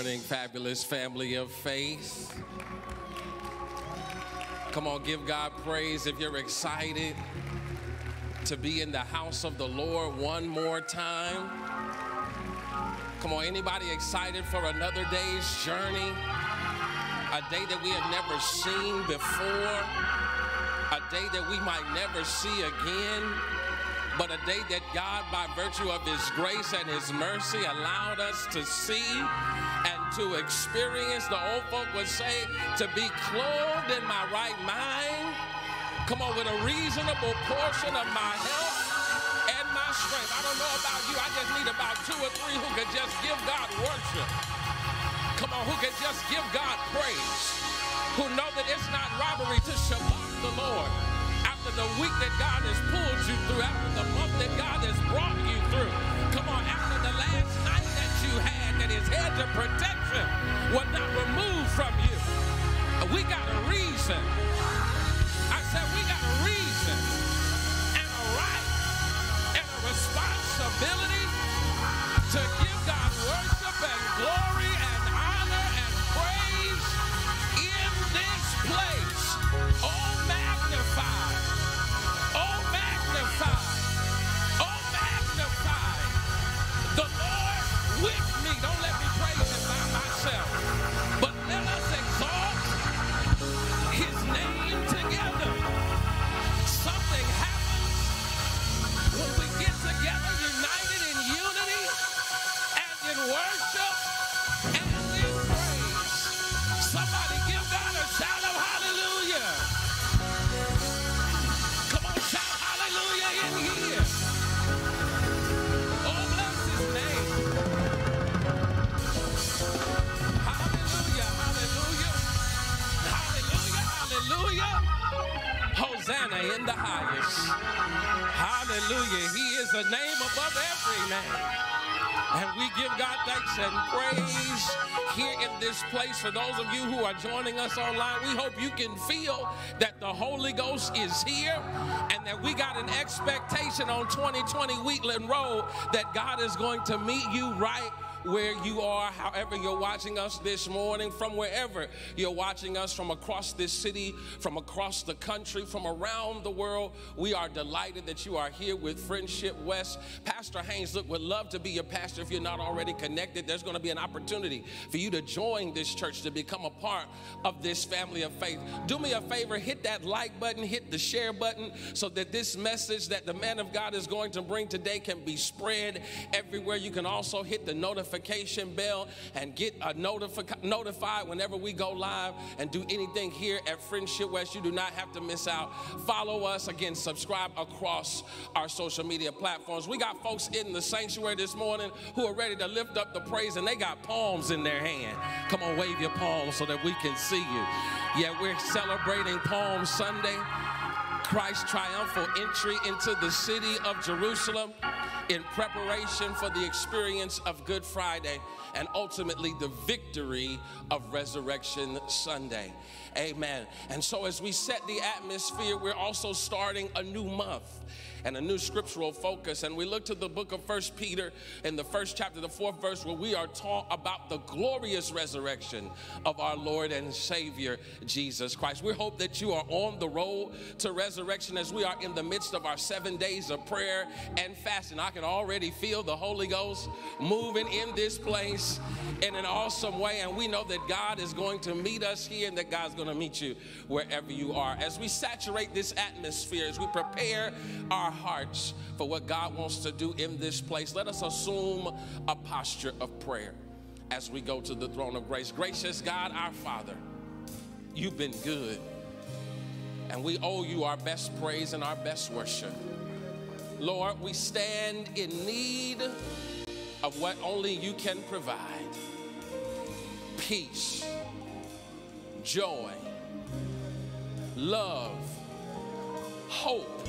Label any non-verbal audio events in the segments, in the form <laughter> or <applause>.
Morning, fabulous family of faith. Come on, give God praise if you're excited to be in the house of the Lord one more time. Come on, anybody excited for another day's journey? A day that we have never seen before, a day that we might never see again but a day that God, by virtue of His grace and His mercy, allowed us to see to experience. The old folk would say, to be clothed in my right mind. Come on, with a reasonable portion of my health and my strength. I don't know about you, I just need about two or three who could just give God worship. Come on, who could just give God praise. Who know that it's not robbery to Shabbat the Lord after the week that God has pulled you through, after the month that God has brought you through. Come on, after the last night that you had, that his hedge of protection was not removed from you. We got a reason. I said we got a reason and a right and a responsibility to give God worship and glory and honor and praise in this place. Oh, magnify. Oh, magnify. Is a name above every name. And we give God thanks and praise here in this place. For those of you who are joining us online, we hope you can feel that the Holy Ghost is here and that we got an expectation on 2020 Wheatland Road that God is going to meet you right where you are, however you're watching us this morning, from wherever you're watching us from across this city, from across the country, from around the world. We are delighted that you are here with Friendship West. Pastor Haynes, look, would love to be your pastor if you're not already connected. There's going to be an opportunity for you to join this church, to become a part of this family of faith. Do me a favor, hit that like button, hit the share button, so that this message that the man of God is going to bring today can be spread everywhere. You can also hit the notification notification bell and get a notifi- notified whenever we go live and do anything here at Friendship West. You do not have to miss out. Follow us again, subscribe across our social media platforms. We got folks in the sanctuary this morning who are ready to lift up the praise and they got palms in their hand. Come on, wave your palms so that we can see you. Yeah, we're celebrating Palm Sunday. Christ's triumphal entry into the city of Jerusalem in preparation for the experience of Good Friday and ultimately the victory of Resurrection Sunday. Amen. And so, as we set the atmosphere, we're also starting a new month and a new scriptural focus. And we look to the book of First Peter in the first chapter, the fourth verse, where we are taught about the glorious resurrection of our Lord and Savior Jesus Christ. We hope that you are on the road to resurrection as we are in the midst of our seven days of prayer and fasting. I can already feel the Holy Ghost moving in this place in an awesome way. And we know that God is going to meet us here and that God's going to meet you wherever you are. As we saturate this atmosphere, as we prepare our hearts for what God wants to do in this place, let us assume a posture of prayer as we go to the throne of grace. Gracious God, our Father, you've been good, and we owe you our best praise and our best worship. Lord, we stand in need of what only you can provide peace, joy, love, hope,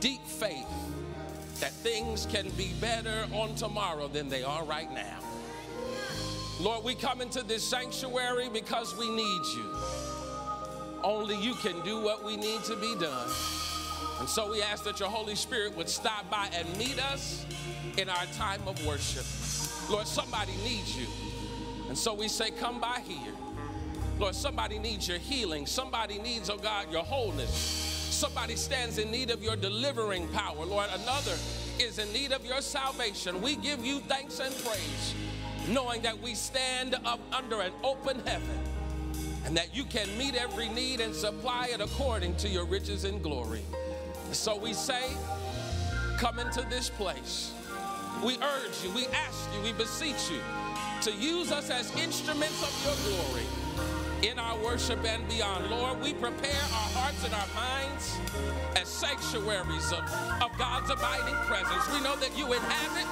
deep faith that things can be better on tomorrow than they are right now. Lord, we come into this sanctuary because we need you. Only you can do what we need to be done. And so we ask that your Holy Spirit would stop by and meet us in our time of worship. Lord, somebody needs you. And so we say, Come by here. Lord, somebody needs your healing. Somebody needs, oh God, your wholeness. Somebody stands in need of your delivering power. Lord, another is in need of your salvation. We give you thanks and praise, knowing that we stand up under an open heaven and that you can meet every need and supply it according to your riches and glory. So we say, Come into this place. We urge you, we ask you, we beseech you to use us as instruments of your glory in our worship and beyond. Lord, we prepare our hearts and our minds as sanctuaries of, of God's abiding presence. We know that you inhabit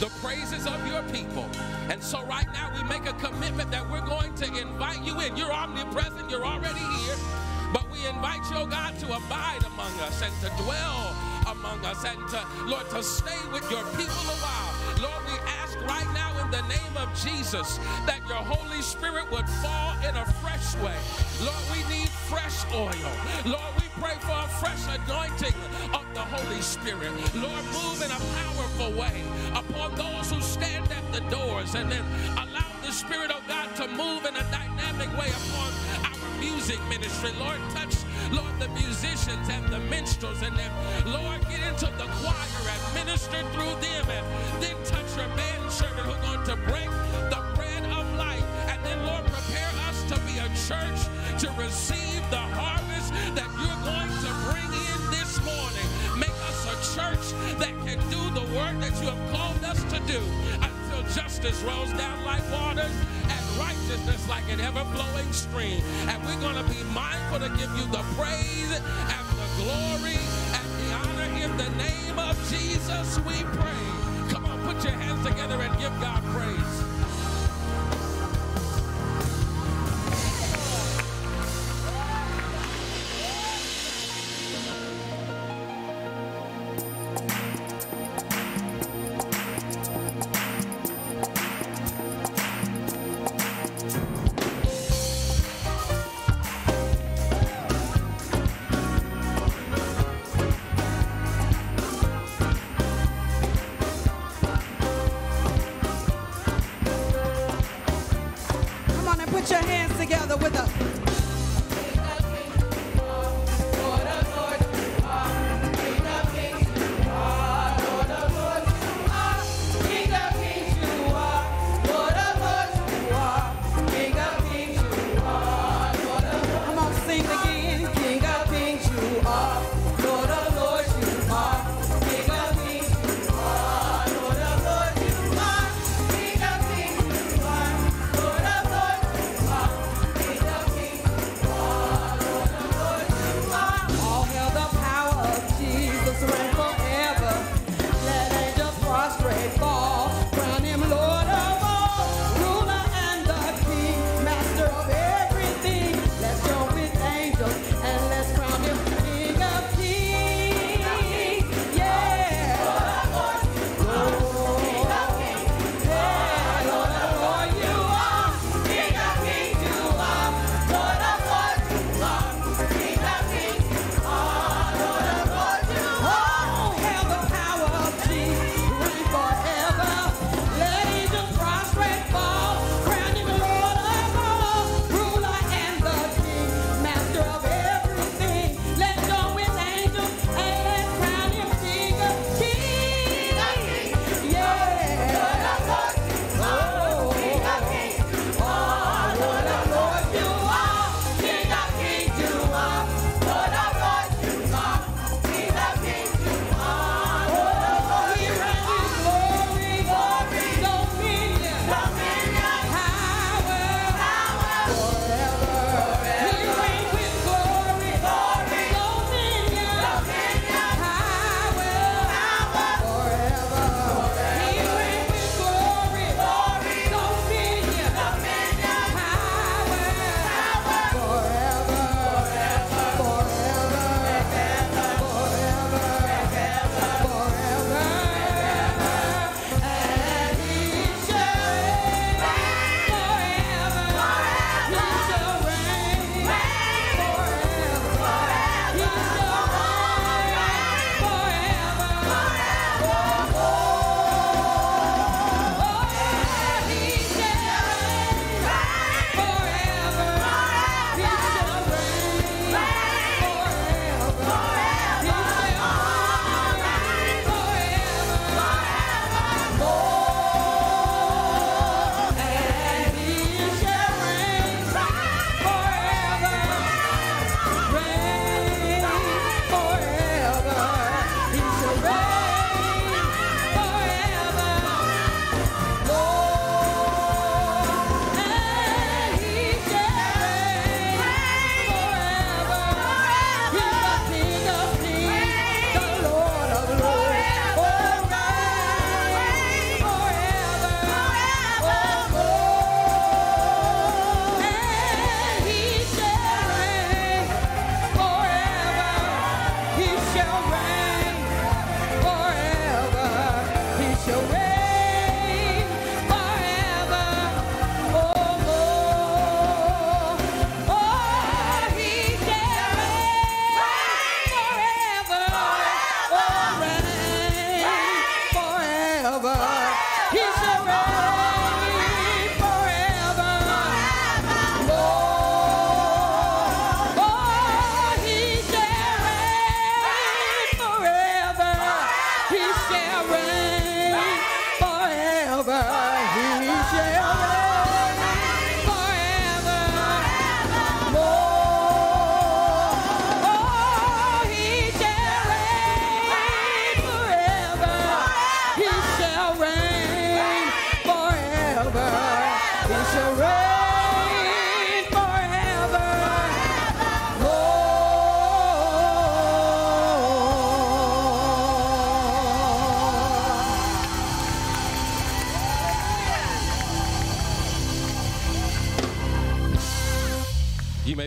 the praises of your people. And so right now we make a commitment that we're going to invite you in. You're omnipresent, you're already here. But we invite you, oh God, to abide among us and to dwell among us and to, Lord, to stay with your people a while. Lord, we ask right now in the name of Jesus that your Holy Spirit would fall in a fresh way. Lord, we need fresh oil. Lord, we pray for a fresh anointing of the Holy Spirit. Lord, move in a powerful way upon those who stand at the doors and then allow the Spirit of God to move in a dynamic way upon music ministry. Lord, touch, Lord, the musicians and the minstrels and them. Lord, get into the choir and minister through them and then touch your band servant who's going to break the bread of life. And then, Lord, prepare us to be a church to receive the harvest that you're going to bring in this morning. Make us a church that can do the work that you have called us to do until justice rolls down like waters and righteousness like an ever-flowing stream. And we're going to be mindful to give you the praise and the glory and the honor in the name of Jesus we pray. Come on, put your hands together and give God praise.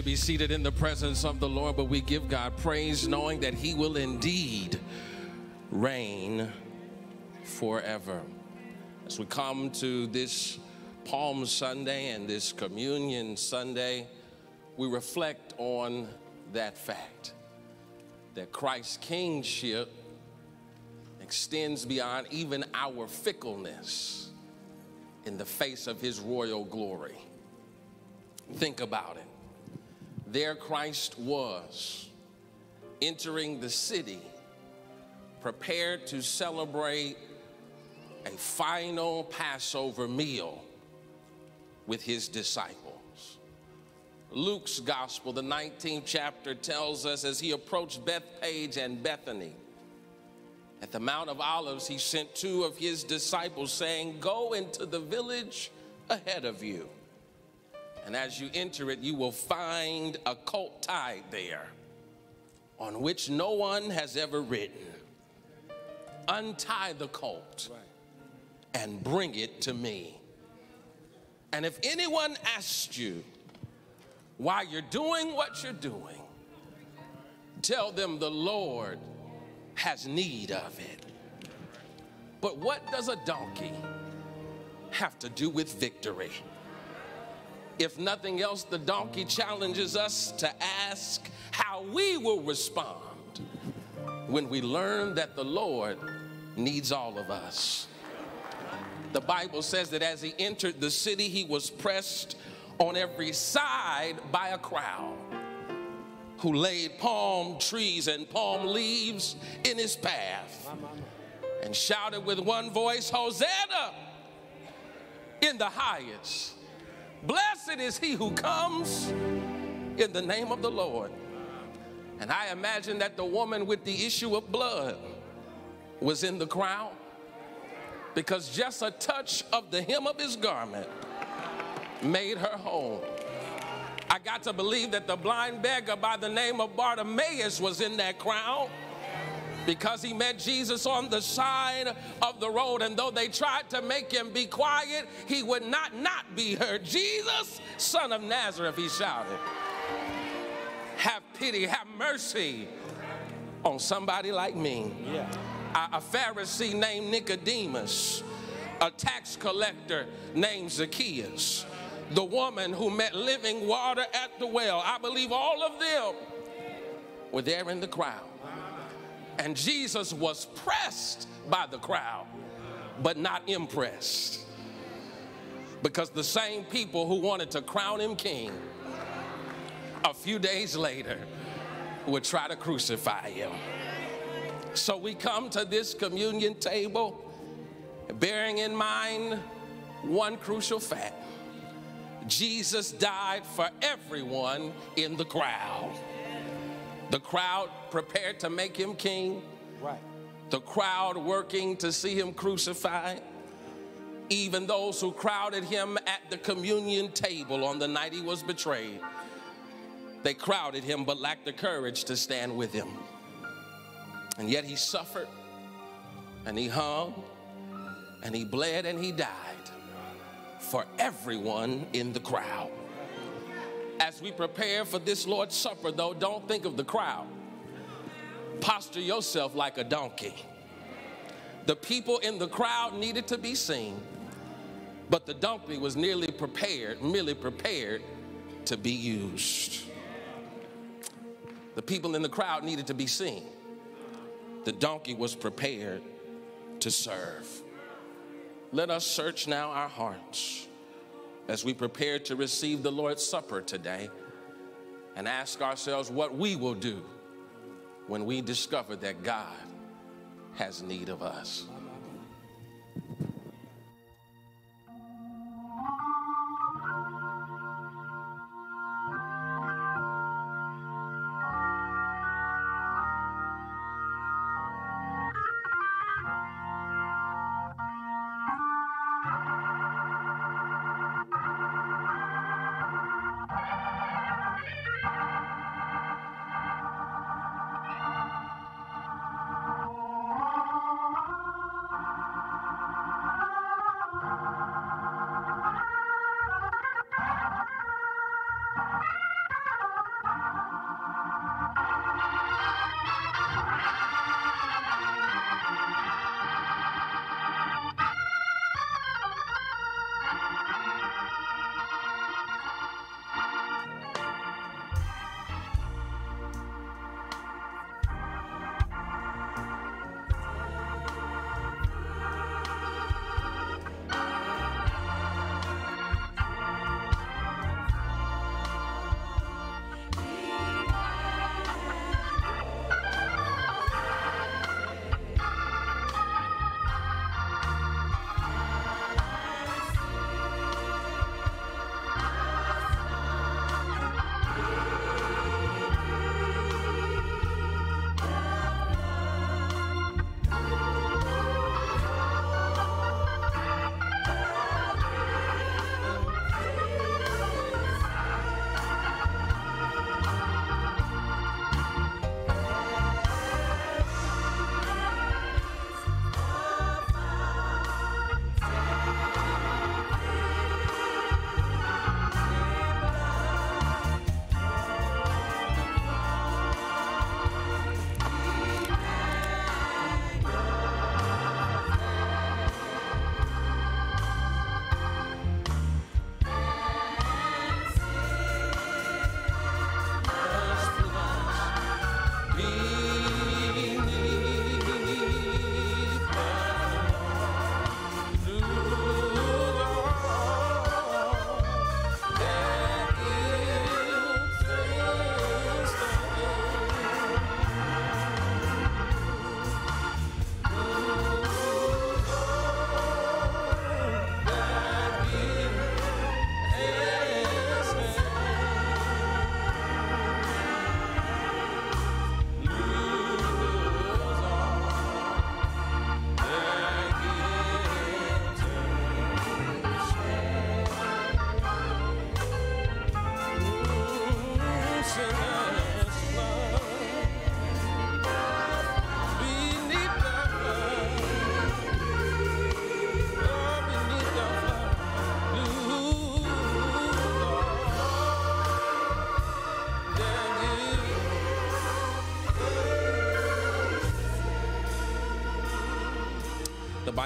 May be seated in the presence of the Lord, but we give God praise knowing that He will indeed reign forever. As we come to this Palm Sunday and this Communion Sunday, we reflect on that fact that Christ's kingship extends beyond even our fickleness in the face of his royal glory. Think about it. There Christ was entering the city, prepared to celebrate a final Passover meal with his disciples. Luke's gospel, the 19th chapter, tells us as he approached Bethphage and Bethany, at the Mount of Olives, he sent two of his disciples, saying, Go into the village ahead of you. And as you enter it, you will find a colt tied there on which no one has ever ridden. Untie the colt and bring it to me. And if anyone asks you why you're doing what you're doing, tell them the Lord has need of it. But what does a donkey have to do with victory? If nothing else, the donkey challenges us to ask how we will respond when we learn that the Lord needs all of us. The Bible says that as he entered the city, he was pressed on every side by a crowd who laid palm trees and palm leaves in his path and shouted with one voice, Hosanna in the highest. Blessed is he who comes in the name of the Lord. And I imagine that the woman with the issue of blood was in the crowd because just a touch of the hem of his garment made her whole. I got to believe that the blind beggar by the name of Bartimaeus was in that crowd because he met Jesus on the side of the road. And though they tried to make him be quiet, he would not not be heard. Jesus, son of Nazareth, he shouted. Have pity, have mercy on somebody like me. Yeah. A, a Pharisee named Nicodemus, a tax collector named Zacchaeus, the woman who met living water at the well. I believe all of them were there in the crowd. And Jesus was pressed by the crowd, but not impressed. Because the same people who wanted to crown him king a few days later would try to crucify him. So we come to this communion table bearing in mind one crucial fact Jesus died for everyone in the crowd. The crowd prepared to make him king. Right. The crowd working to see him crucified. Even those who crowded him at the communion table on the night he was betrayed. They crowded him but lacked the courage to stand with him. And yet he suffered and he hung and he bled and he died for everyone in the crowd. As we prepare for this Lord's Supper, though, don't think of the crowd. Posture yourself like a donkey. The people in the crowd needed to be seen, but the donkey was nearly prepared, merely prepared to be used. The people in the crowd needed to be seen. The donkey was prepared to serve. Let us search now our hearts as we prepare to receive the Lord's Supper today and ask ourselves what we will do when we discover that God has need of us.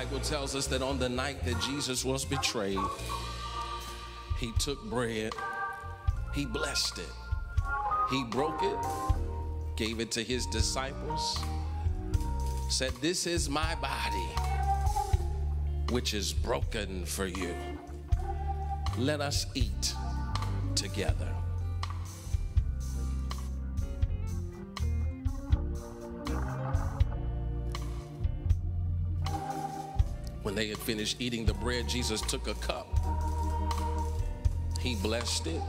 Bible tells us that on the night that Jesus was betrayed, he took bread, he blessed it, he broke it, gave it to his disciples, said, This is my body, which is broken for you. Let us eat together. Finished eating the bread, Jesus took a cup. He blessed it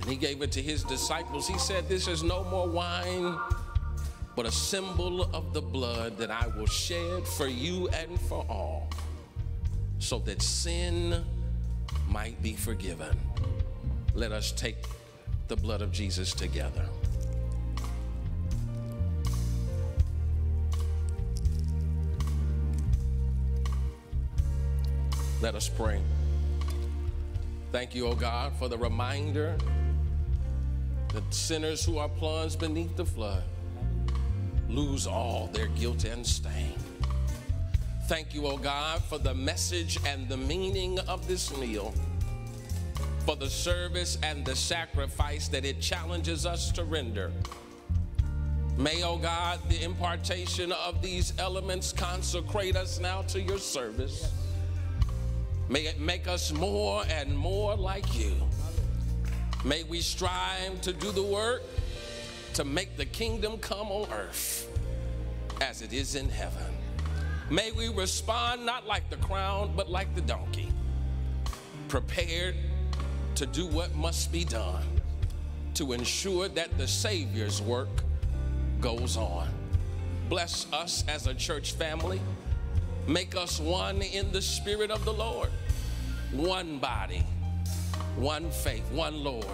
and he gave it to his disciples. He said, This is no more wine, but a symbol of the blood that I will shed for you and for all, so that sin might be forgiven. Let us take the blood of Jesus together. Us pray. Thank you, O God, for the reminder that sinners who are plunged beneath the flood lose all their guilt and stain. Thank you, O God, for the message and the meaning of this meal, for the service and the sacrifice that it challenges us to render. May, O God, the impartation of these elements consecrate us now to your service. May it make us more and more like you. May we strive to do the work to make the kingdom come on earth as it is in heaven. May we respond not like the crown, but like the donkey, prepared to do what must be done to ensure that the Savior's work goes on. Bless us as a church family. Make us one in the Spirit of the Lord, one body, one faith, one Lord,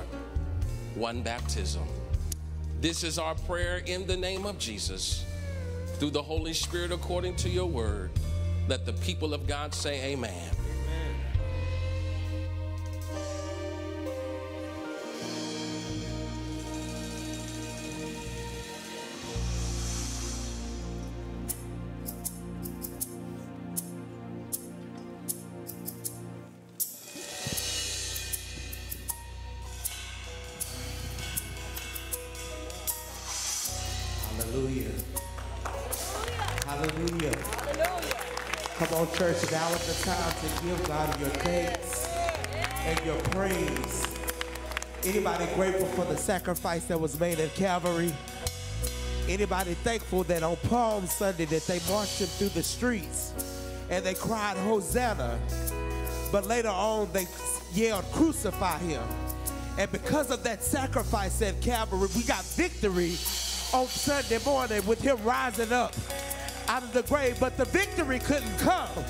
one baptism. This is our prayer in the name of Jesus, through the Holy Spirit, according to your word. Let the people of God say, Amen. Sacrifice that was made at Calvary? Anybody thankful that on Palm Sunday that they marched him through the streets and they cried Hosanna, but later on they yelled crucify him. And because of that sacrifice at Calvary, we got victory on Sunday morning with him rising up out of the grave. But the victory couldn't come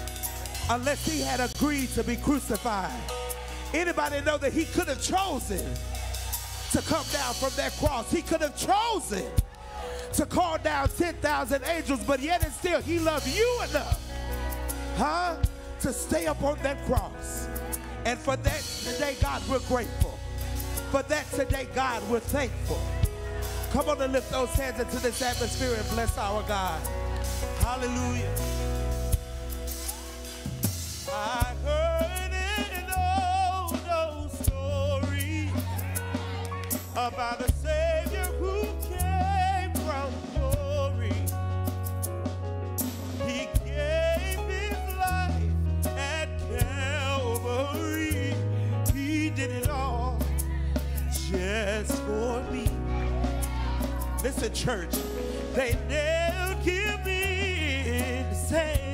unless he had agreed to be crucified. Anybody know that he could have chosen to come down from that cross? He could have chosen to call down 10,000 angels, but yet and still he loved you enough, huh, to stay up on that cross. And for that today, God, we're grateful. For that today, God, we're thankful. Come on and lift those hands into this atmosphere and bless our God. Hallelujah. I heard about a Savior who came from glory. He gave his life at Calvary. He did it all just for me. Listen, church, they nailed him in his hands.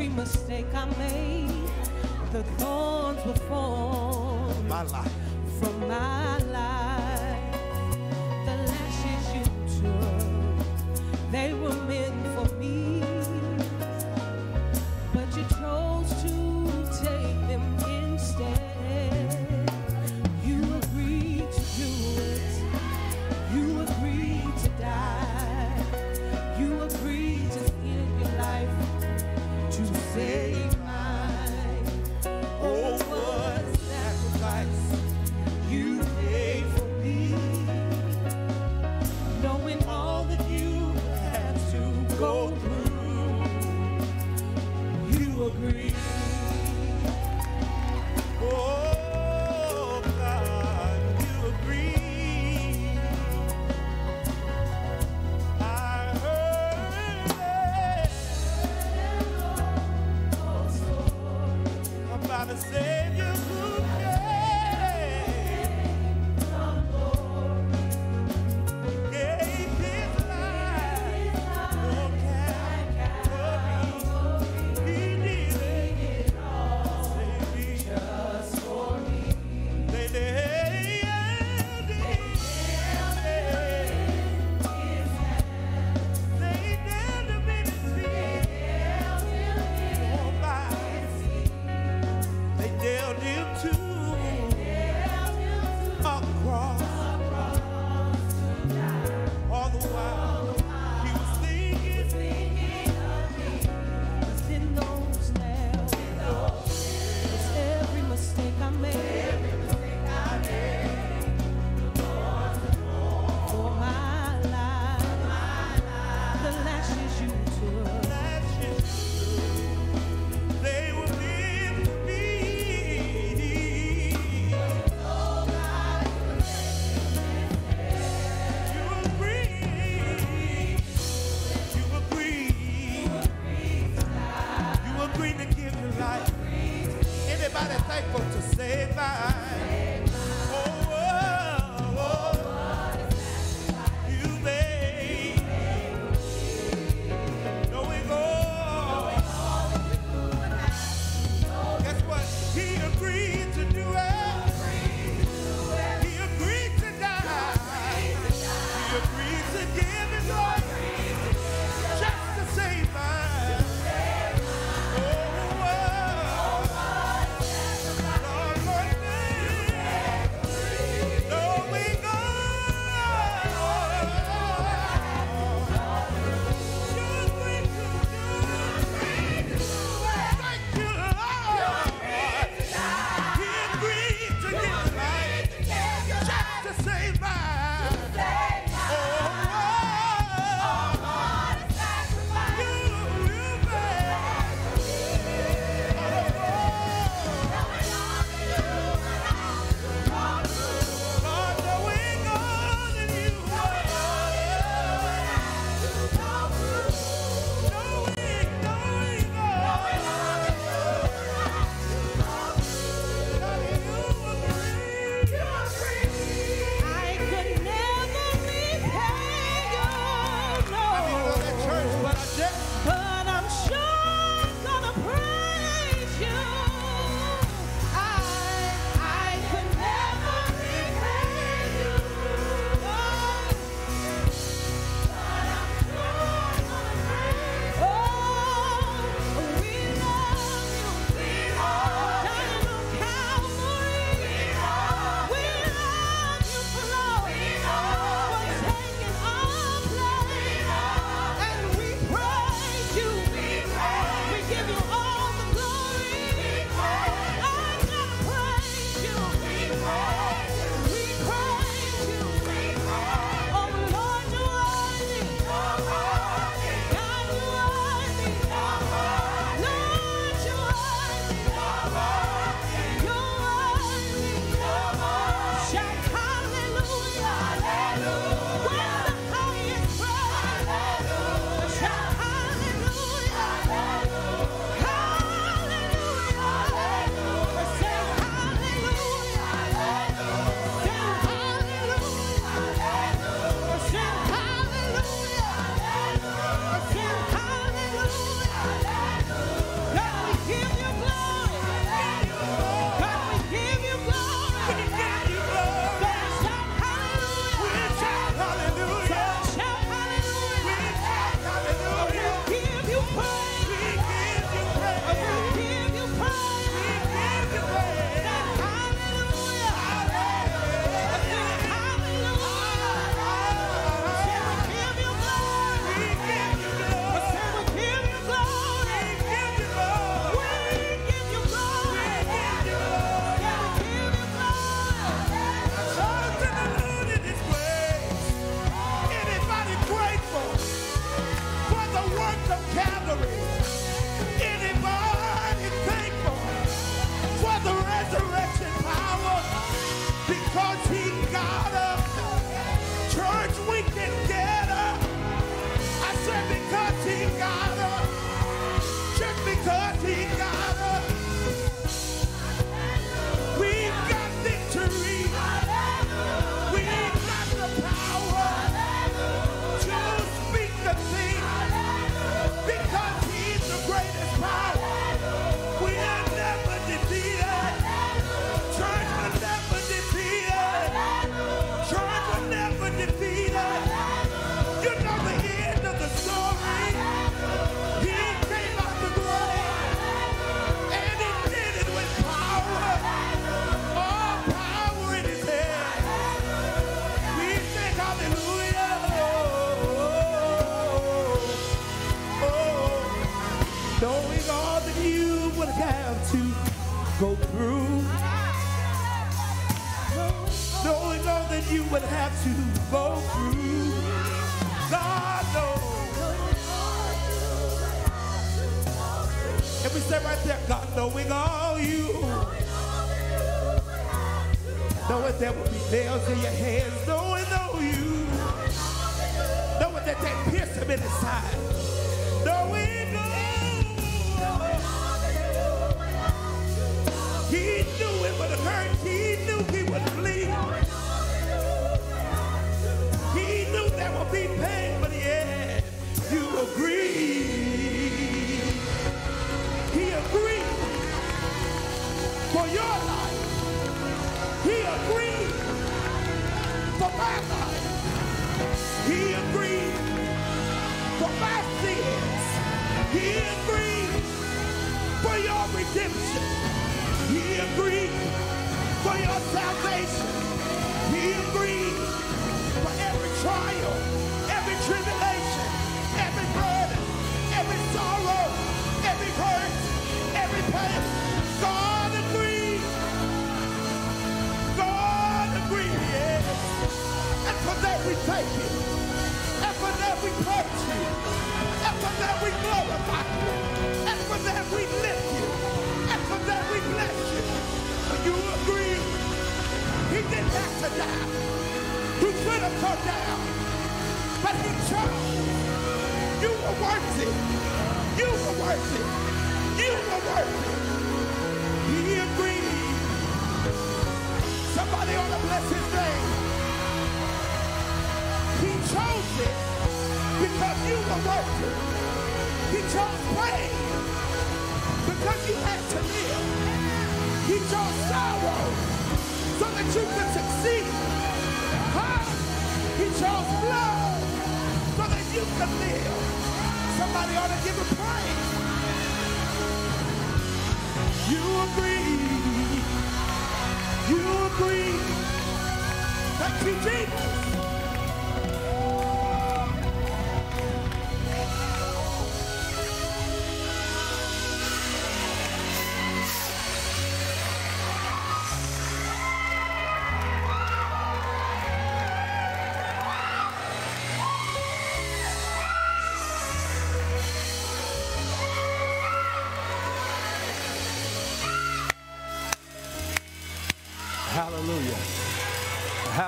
Every mistake I made, the thorns were formed My life. from my life.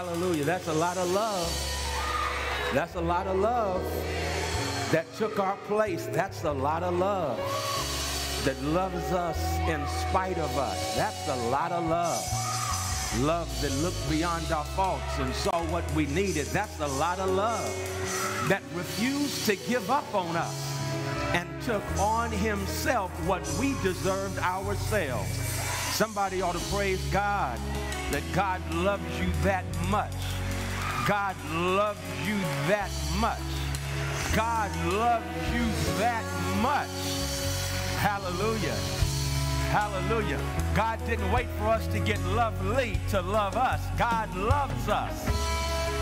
Hallelujah. That's a lot of love. That's a lot of love that took our place. That's a lot of love that loves us in spite of us. That's a lot of love. Love that looked beyond our faults and saw what we needed. That's a lot of love that refused to give up on us and took on himself what we deserved ourselves. Somebody ought to praise God that God loves you that much. God loves you that much. God loves you that much. Hallelujah. Hallelujah. God didn't wait for us to get lovely to love us. God loves us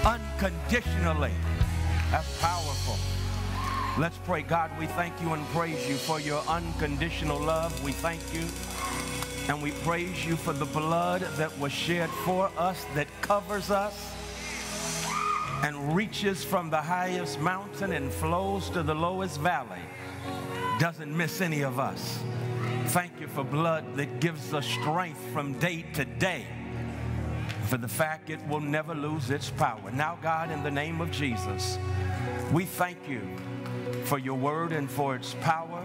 unconditionally. That's powerful. Let's pray. God, we thank you and praise you for your unconditional love. We thank you and we praise you for the blood that was shed for us that covers us and reaches from the highest mountain and flows to the lowest valley. Doesn't miss any of us. Thank you for blood that gives us strength from day to day. For the fact it will never lose its power. Now, God, in the name of Jesus, we thank you for your word and for its power,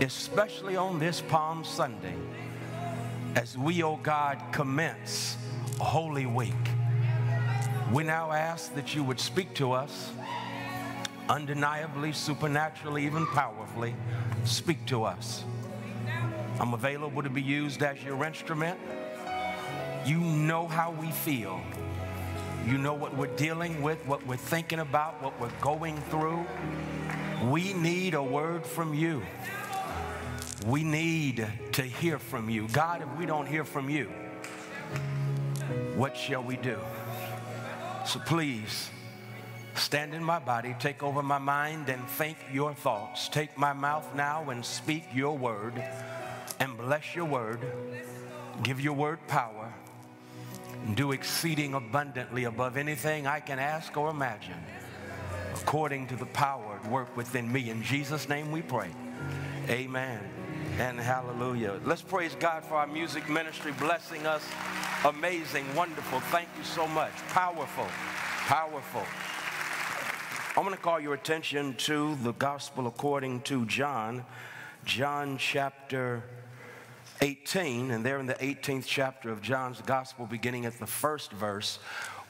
especially on this Palm Sunday, as we, oh God, commence Holy Week. We now ask that you would speak to us undeniably, supernaturally, even powerfully. Speak to us. I'm available to be used as your instrument. You know how we feel. You know what we're dealing with, what we're thinking about, what we're going through. We need a word from you. We need to hear from you. God, if we don't hear from you, what shall we do? So please, stand in my body, take over my mind, and think your thoughts. Take my mouth now and speak your word, and bless your word. Give your word power, and do exceeding abundantly above anything I can ask or imagine, according to the power at work within me. In Jesus' name we pray. Amen and hallelujah. Let's praise God for our music ministry blessing us. Amazing, wonderful. Thank you so much. Powerful, powerful. I'm going to call your attention to the gospel according to John, John chapter 18. And there in the 18th chapter of John's gospel, beginning at the first verse,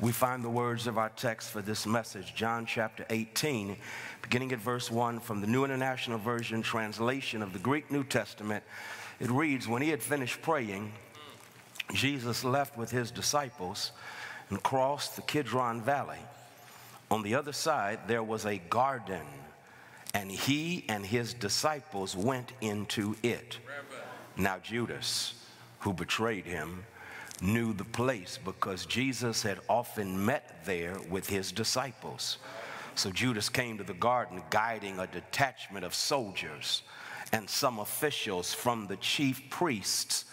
we find the words of our text for this message. John chapter 18, beginning at verse 1 from the New International Version translation of the Greek New Testament. It reads When he had finished praying, Jesus left with his disciples and crossed the Kidron Valley. On the other side, there was a garden, and he and his disciples went into it. Now, Judas, who betrayed him, knew the place because Jesus had often met there with his disciples. So Judas came to the garden guiding a detachment of soldiers and some officials from the chief priests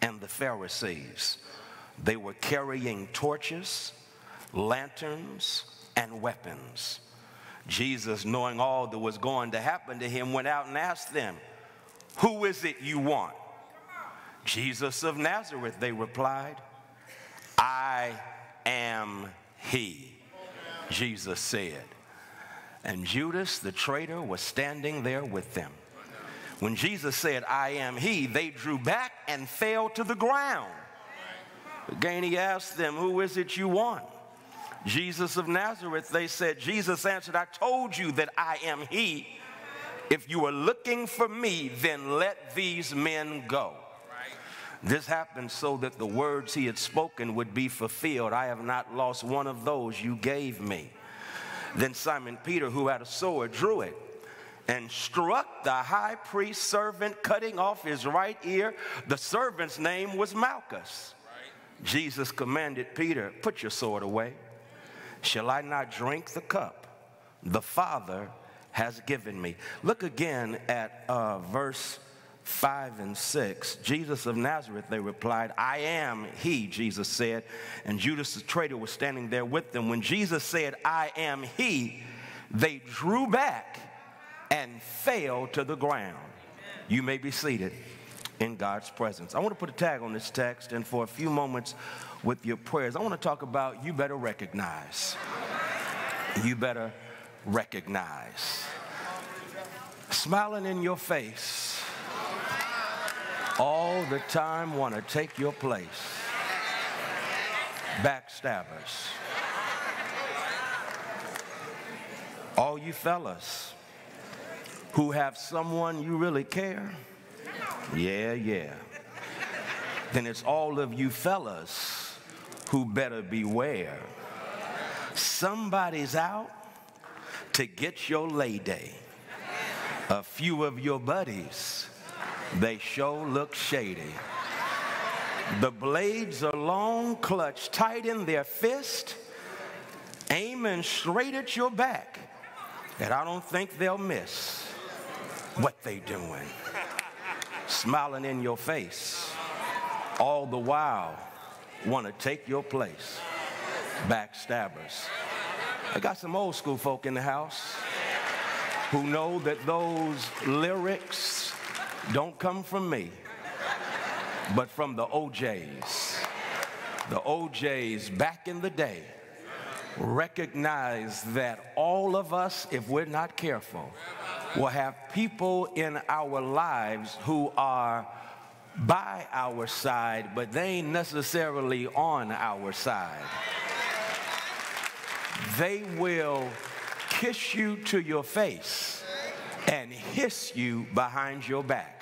and the Pharisees. They were carrying torches, lanterns, and weapons. Jesus, knowing all that was going to happen to him, went out and asked them, Who is it you want? Jesus of Nazareth, they replied. I am he, Jesus said. And Judas, the traitor, was standing there with them. When Jesus said, I am he, they drew back and fell to the ground. Again, he asked them, Who is it you want? Jesus of Nazareth, they said, Jesus answered, I told you that I am he. If you are looking for me, then let these men go. This happened so that the words he had spoken would be fulfilled. I have not lost one of those you gave me. Then Simon Peter, who had a sword, drew it and struck the high priest's servant, cutting off his right ear. The servant's name was Malchus. Jesus commanded Peter, Put your sword away. Shall I not drink the cup the Father has given me? Look again at uh, verse 5 and 6. Jesus of Nazareth, they replied, I am he, Jesus said. And Judas the traitor was standing there with them. When Jesus said, I am he, they drew back and fell to the ground. You may be seated in God's presence. I want to put a tag on this text, and for a few moments with your prayers, I want to talk about you better recognize. You better recognize. Smiling in your face all the time want to take your place. Backstabbers. All you fellas who have someone you really care, yeah, yeah. Then it's all of you fellas who better beware. Somebody's out to get your lay day. A few of your buddies they sure look shady. The blades are long, clutched tight in their fist, aiming straight at your back. And I don't think they'll miss what they doing. Smiling in your face. All the while, want to take your place. Backstabbers. I got some old school folk in the house who know that those lyrics don't come from me, but from the O'Jays. The O'Jays back in the day recognize that all of us, if we're not careful, will have people in our lives who are by our side, but they ain't necessarily on our side. They will kiss you to your face and hiss you behind your back.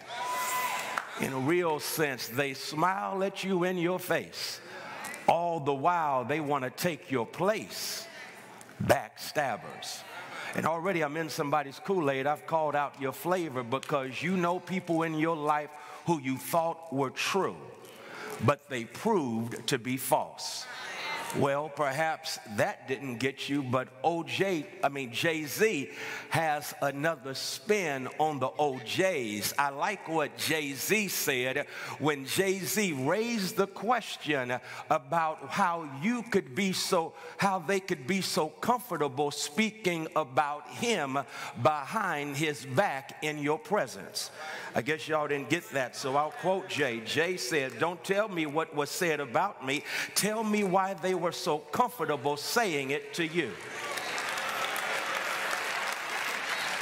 In a real sense, they smile at you in your face. All the while, they want to take your place. Backstabbers. And already I'm in somebody's Kool Aid. I've called out your flavor because you know people in your life who you thought were true, but they proved to be false. Well, perhaps that didn't get you, but OJ, I mean, Jay Z has another spin on the O'Jays. I like what Jay Z said when Jay Z raised the question about how you could be so, how they could be so comfortable speaking about him behind his back in your presence. I guess y'all didn't get that, so I'll quote Jay. Jay said, Don't tell me what was said about me, tell me why they were so comfortable saying it to you.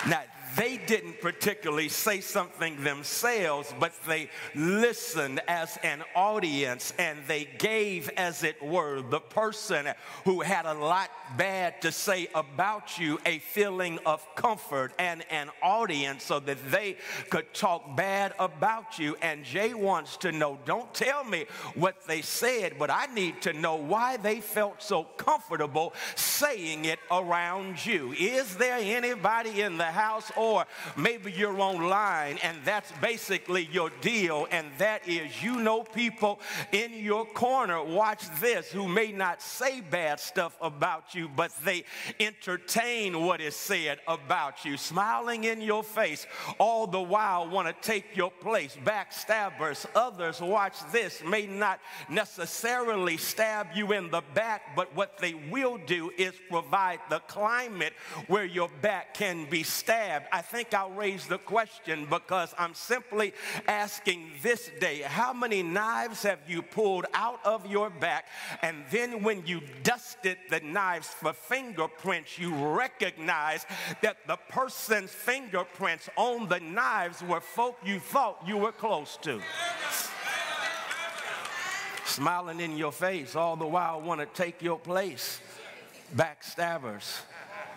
Now, they didn't particularly say something themselves, but they listened as an audience and they gave, as it were, the person who had a lot bad to say about you a feeling of comfort and an audience so that they could talk bad about you. And Jay wants to know don't tell me what they said, but I need to know why they felt so comfortable saying it around you. Is there anybody in the house? Or maybe you're online and that's basically your deal, and that is you know people in your corner, watch this, who may not say bad stuff about you, but they entertain what is said about you, smiling in your face, all the while want to take your place. Backstabbers, others, watch this, may not necessarily stab you in the back, but what they will do is provide the climate where your back can be stabbed. I think I'll raise the question because I'm simply asking this day how many knives have you pulled out of your back? And then when you dusted the knives for fingerprints, you recognize that the person's fingerprints on the knives were folk you thought you were close to smiling in your face, all the while want to take your place. Backstabbers.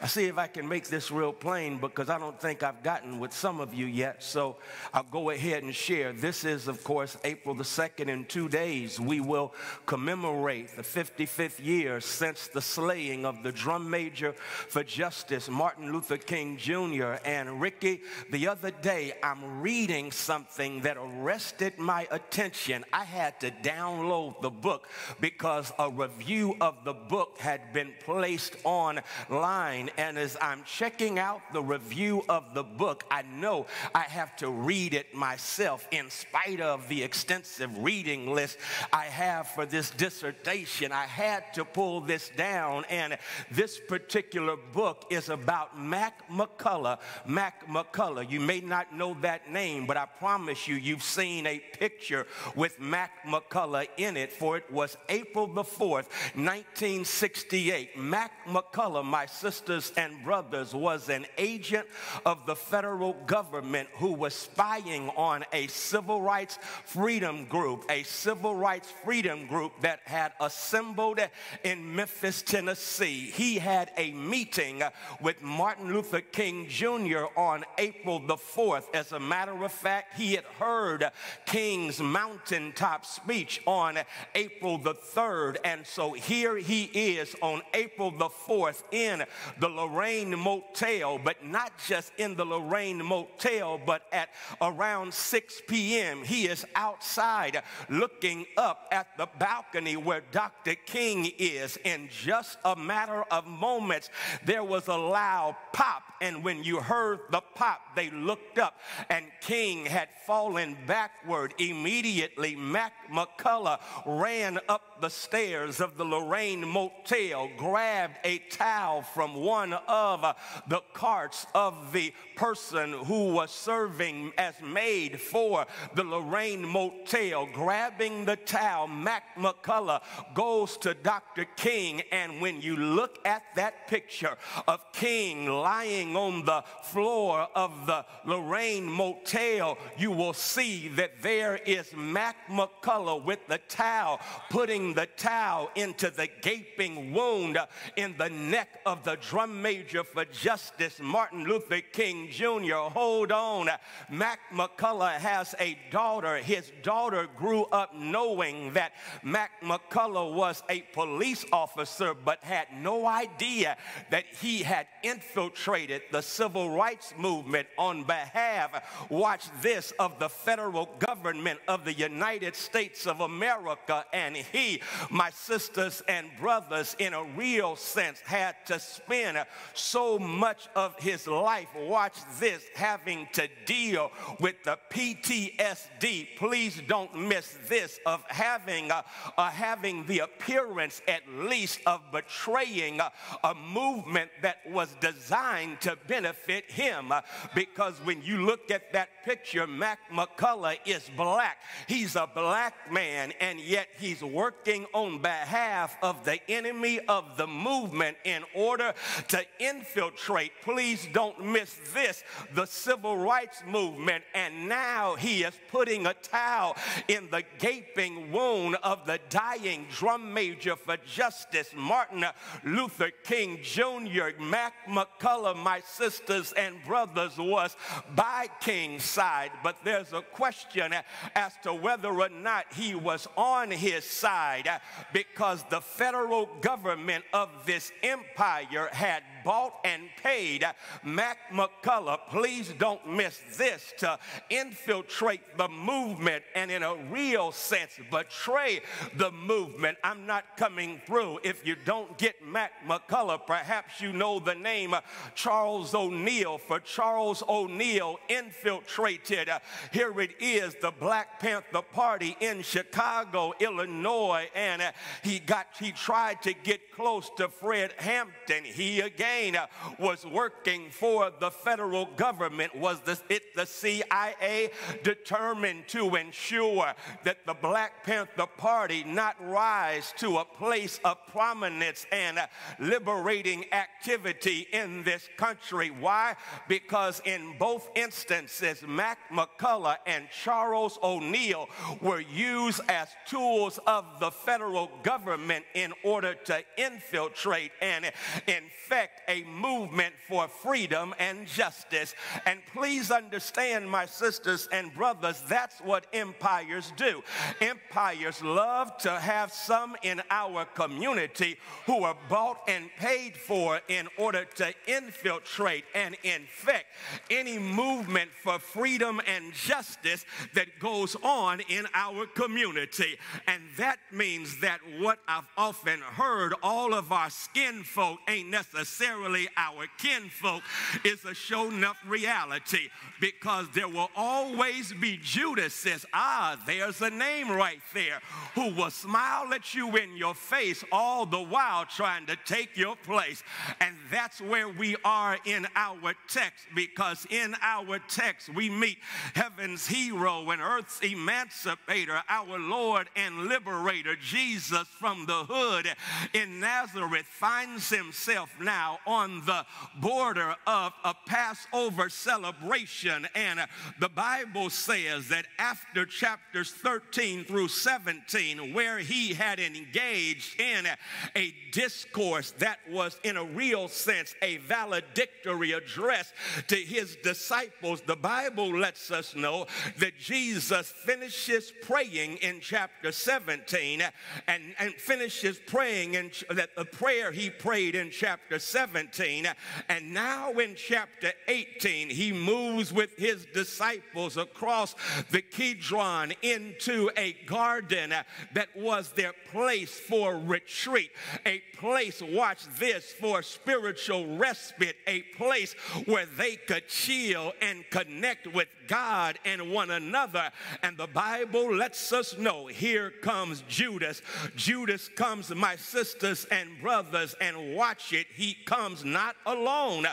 I see if I can make this real plain because I don't think I've gotten with some of you yet. So I'll go ahead and share. This is, of course, April the 2nd. In two days, we will commemorate the 55th year since the slaying of the drum major for justice, Martin Luther King Jr. And Ricky, the other day, I'm reading something that arrested my attention. I had to download the book because a review of the book had been placed online and as I'm checking out the review of the book, I know I have to read it myself in spite of the extensive reading list I have for this dissertation. I had to pull this down, and this particular book is about Mac McCollough. Mac McCollough, you may not know that name, but I promise you, you've seen a picture with Mac McCollough in it, for it was April the 4th, 1968. Mac McCollough, my sister's sisters and brothers, was an agent of the federal government who was spying on a civil rights freedom group, a civil rights freedom group that had assembled in Memphis, Tennessee. He had a meeting with Martin Luther King Jr. on April the 4th. As a matter of fact, he had heard King's mountaintop speech on April the 3rd. And so here he is on April the 4th in the Lorraine Motel, but not just in the Lorraine Motel, but at around 6 p.m. He is outside looking up at the balcony where Dr. King is. In just a matter of moments, there was a loud pop, and when you heard the pop, they looked up, and King had fallen backward. Immediately, Mac McCollough ran up the stairs of the Lorraine Motel, grabbed a towel from one of the carts of the person who was serving as maid for the Lorraine Motel. Grabbing the towel, Mac McCollough goes to Dr. King, and when you look at that picture of King lying on the floor of the Lorraine Motel, you will see that there is Mac McCollough with the towel, putting the towel into the gaping wound in the neck of the drum major for justice, Martin Luther King Jr. Hold on. Mac McCollough has a daughter. His daughter grew up knowing that Mac McCollough was a police officer, but had no idea that he had infiltrated the civil rights movement on behalf, watch this, of the federal government of the United States of America. And he, my sisters and brothers, in a real sense, had to spend so much of his life, watch this, having to deal with the PTSD. Please don't miss this of having, uh, uh, having the appearance at least of betraying uh, a movement that was designed to benefit him. Uh, because when you look at that picture, Mac McCollough is black. He's a black man, and yet he's working on behalf of the enemy of the movement in order to infiltrate. Please don't miss this the civil rights movement, and now he is putting a towel in the gaping wound of the dying drum major for justice, Martin Luther King Jr. Mac McCollough, my sisters and brothers, was by King's side, but there's a question as to whether or not he was on his side Uh, because the federal government of this empire had bought and paid Mac McCollough. Please don't miss this to infiltrate the movement and, in a real sense, betray the movement. I'm not coming through. If you don't get Mac McCollough, perhaps you know the name Charles O'Neal, For Charles O'Neal infiltrated, here it is, the Black Panther Party in Chicago, Illinois, and he got he tried to get close to Fred Hampton. He again uh, was working for the federal government. Was this, it the CIA determined to ensure that the Black Panther Party not rise to a place of prominence and uh, liberating activity in this country? Why? Because in both instances, Mac McCollough and Charles O'Neal were used as tools of the federal government in order to infiltrate and infect a movement for freedom and justice. And please understand, my sisters and brothers, that's what empires do. Empires love to have some in our community who are bought and paid for in order to infiltrate and infect any movement for freedom and justice that goes on in our community. And that means that what I've often heard, all of our skin folk ain't necessarily our kinfolk, is a show enough reality because there will always be Judases, Ah, there's a name right there who will smile at you in your face all the while trying to take your place. And that's where we are in our text because in our text we meet heaven's hero and earth's emancipator, our Lord and liberator, Jesus from the hood in Nazareth, finds himself now on the border of a Passover celebration. And the Bible says that after chapters 13 through 17, where he had engaged in a discourse that was, in a real sense, a valedictory address to his disciples, the Bible lets us know that Jesus finishes praying in chapter 17 and, and finishes praying in that the prayer he prayed in chapter 7 17. And now in chapter 18, he moves with his disciples across the Kidron into a garden that was their place for retreat, a place, watch this, for spiritual respite, a place where they could chill and connect with God and one another. And the Bible lets us know here comes Judas. Judas comes, my sisters and brothers, and watch it. He comes not alone,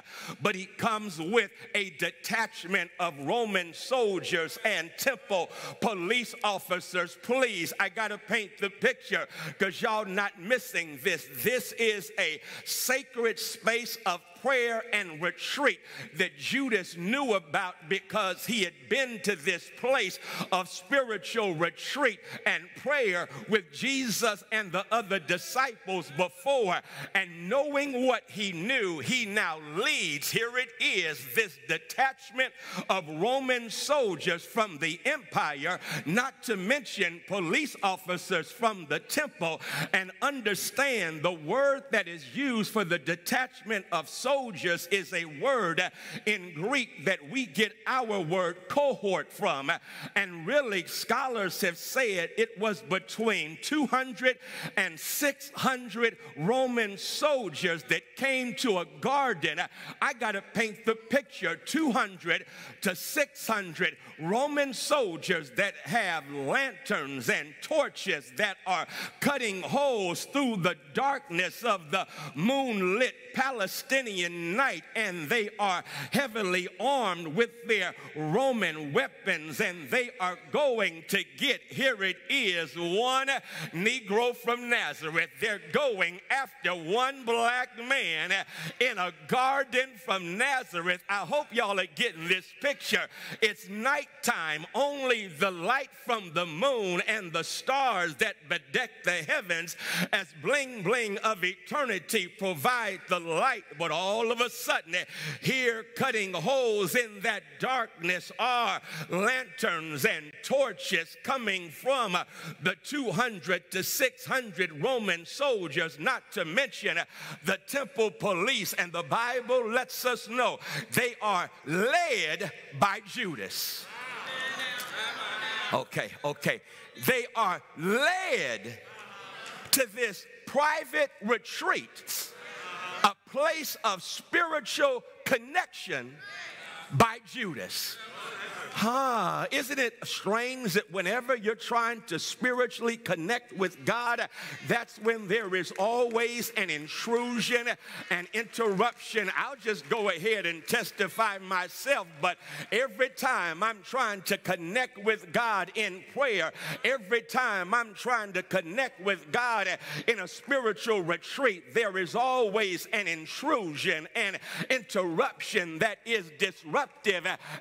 but he comes with a detachment of Roman soldiers and temple police officers. Please, I got to paint the picture because y'all not missing this. This is a sacred space of prayer and retreat that Judas knew about because he had been to this place of spiritual retreat and prayer with Jesus and the other disciples before. And knowing what he knew, he now leads, here it is, this detachment of Roman soldiers from the empire, not to mention police officers from the temple, and understand the word that is used for the detachment of soldiers soldiers is a word in Greek that we get our word cohort from. And really, scholars have said it was between 200 and 600 Roman soldiers that came to a garden. I got to paint the picture 200 to 600 Roman soldiers that have lanterns and torches that are cutting holes through the darkness of the moonlit Palestinian night, and they are heavily armed with their Roman weapons, and they are going to get, here it is, one Negro from Nazareth. They're going after one black man in a garden from Nazareth. I hope y'all are getting this picture. It's nighttime, only the light from the moon and the stars that bedeck the heavens as bling bling of eternity provide the light, but all of a sudden, here cutting holes in that darkness are lanterns and torches coming from the 200 to 600 Roman soldiers, not to mention the temple police. And the Bible lets us know they are led by Judas. Okay, okay. They are led to this private retreat place of spiritual connection by Judas. Huh, isn't it strange that whenever you're trying to spiritually connect with God, that's when there is always an intrusion, an interruption? I'll just go ahead and testify myself, but every time I'm trying to connect with God in prayer, every time I'm trying to connect with God in a spiritual retreat, there is always an intrusion, an interruption that is disruptive,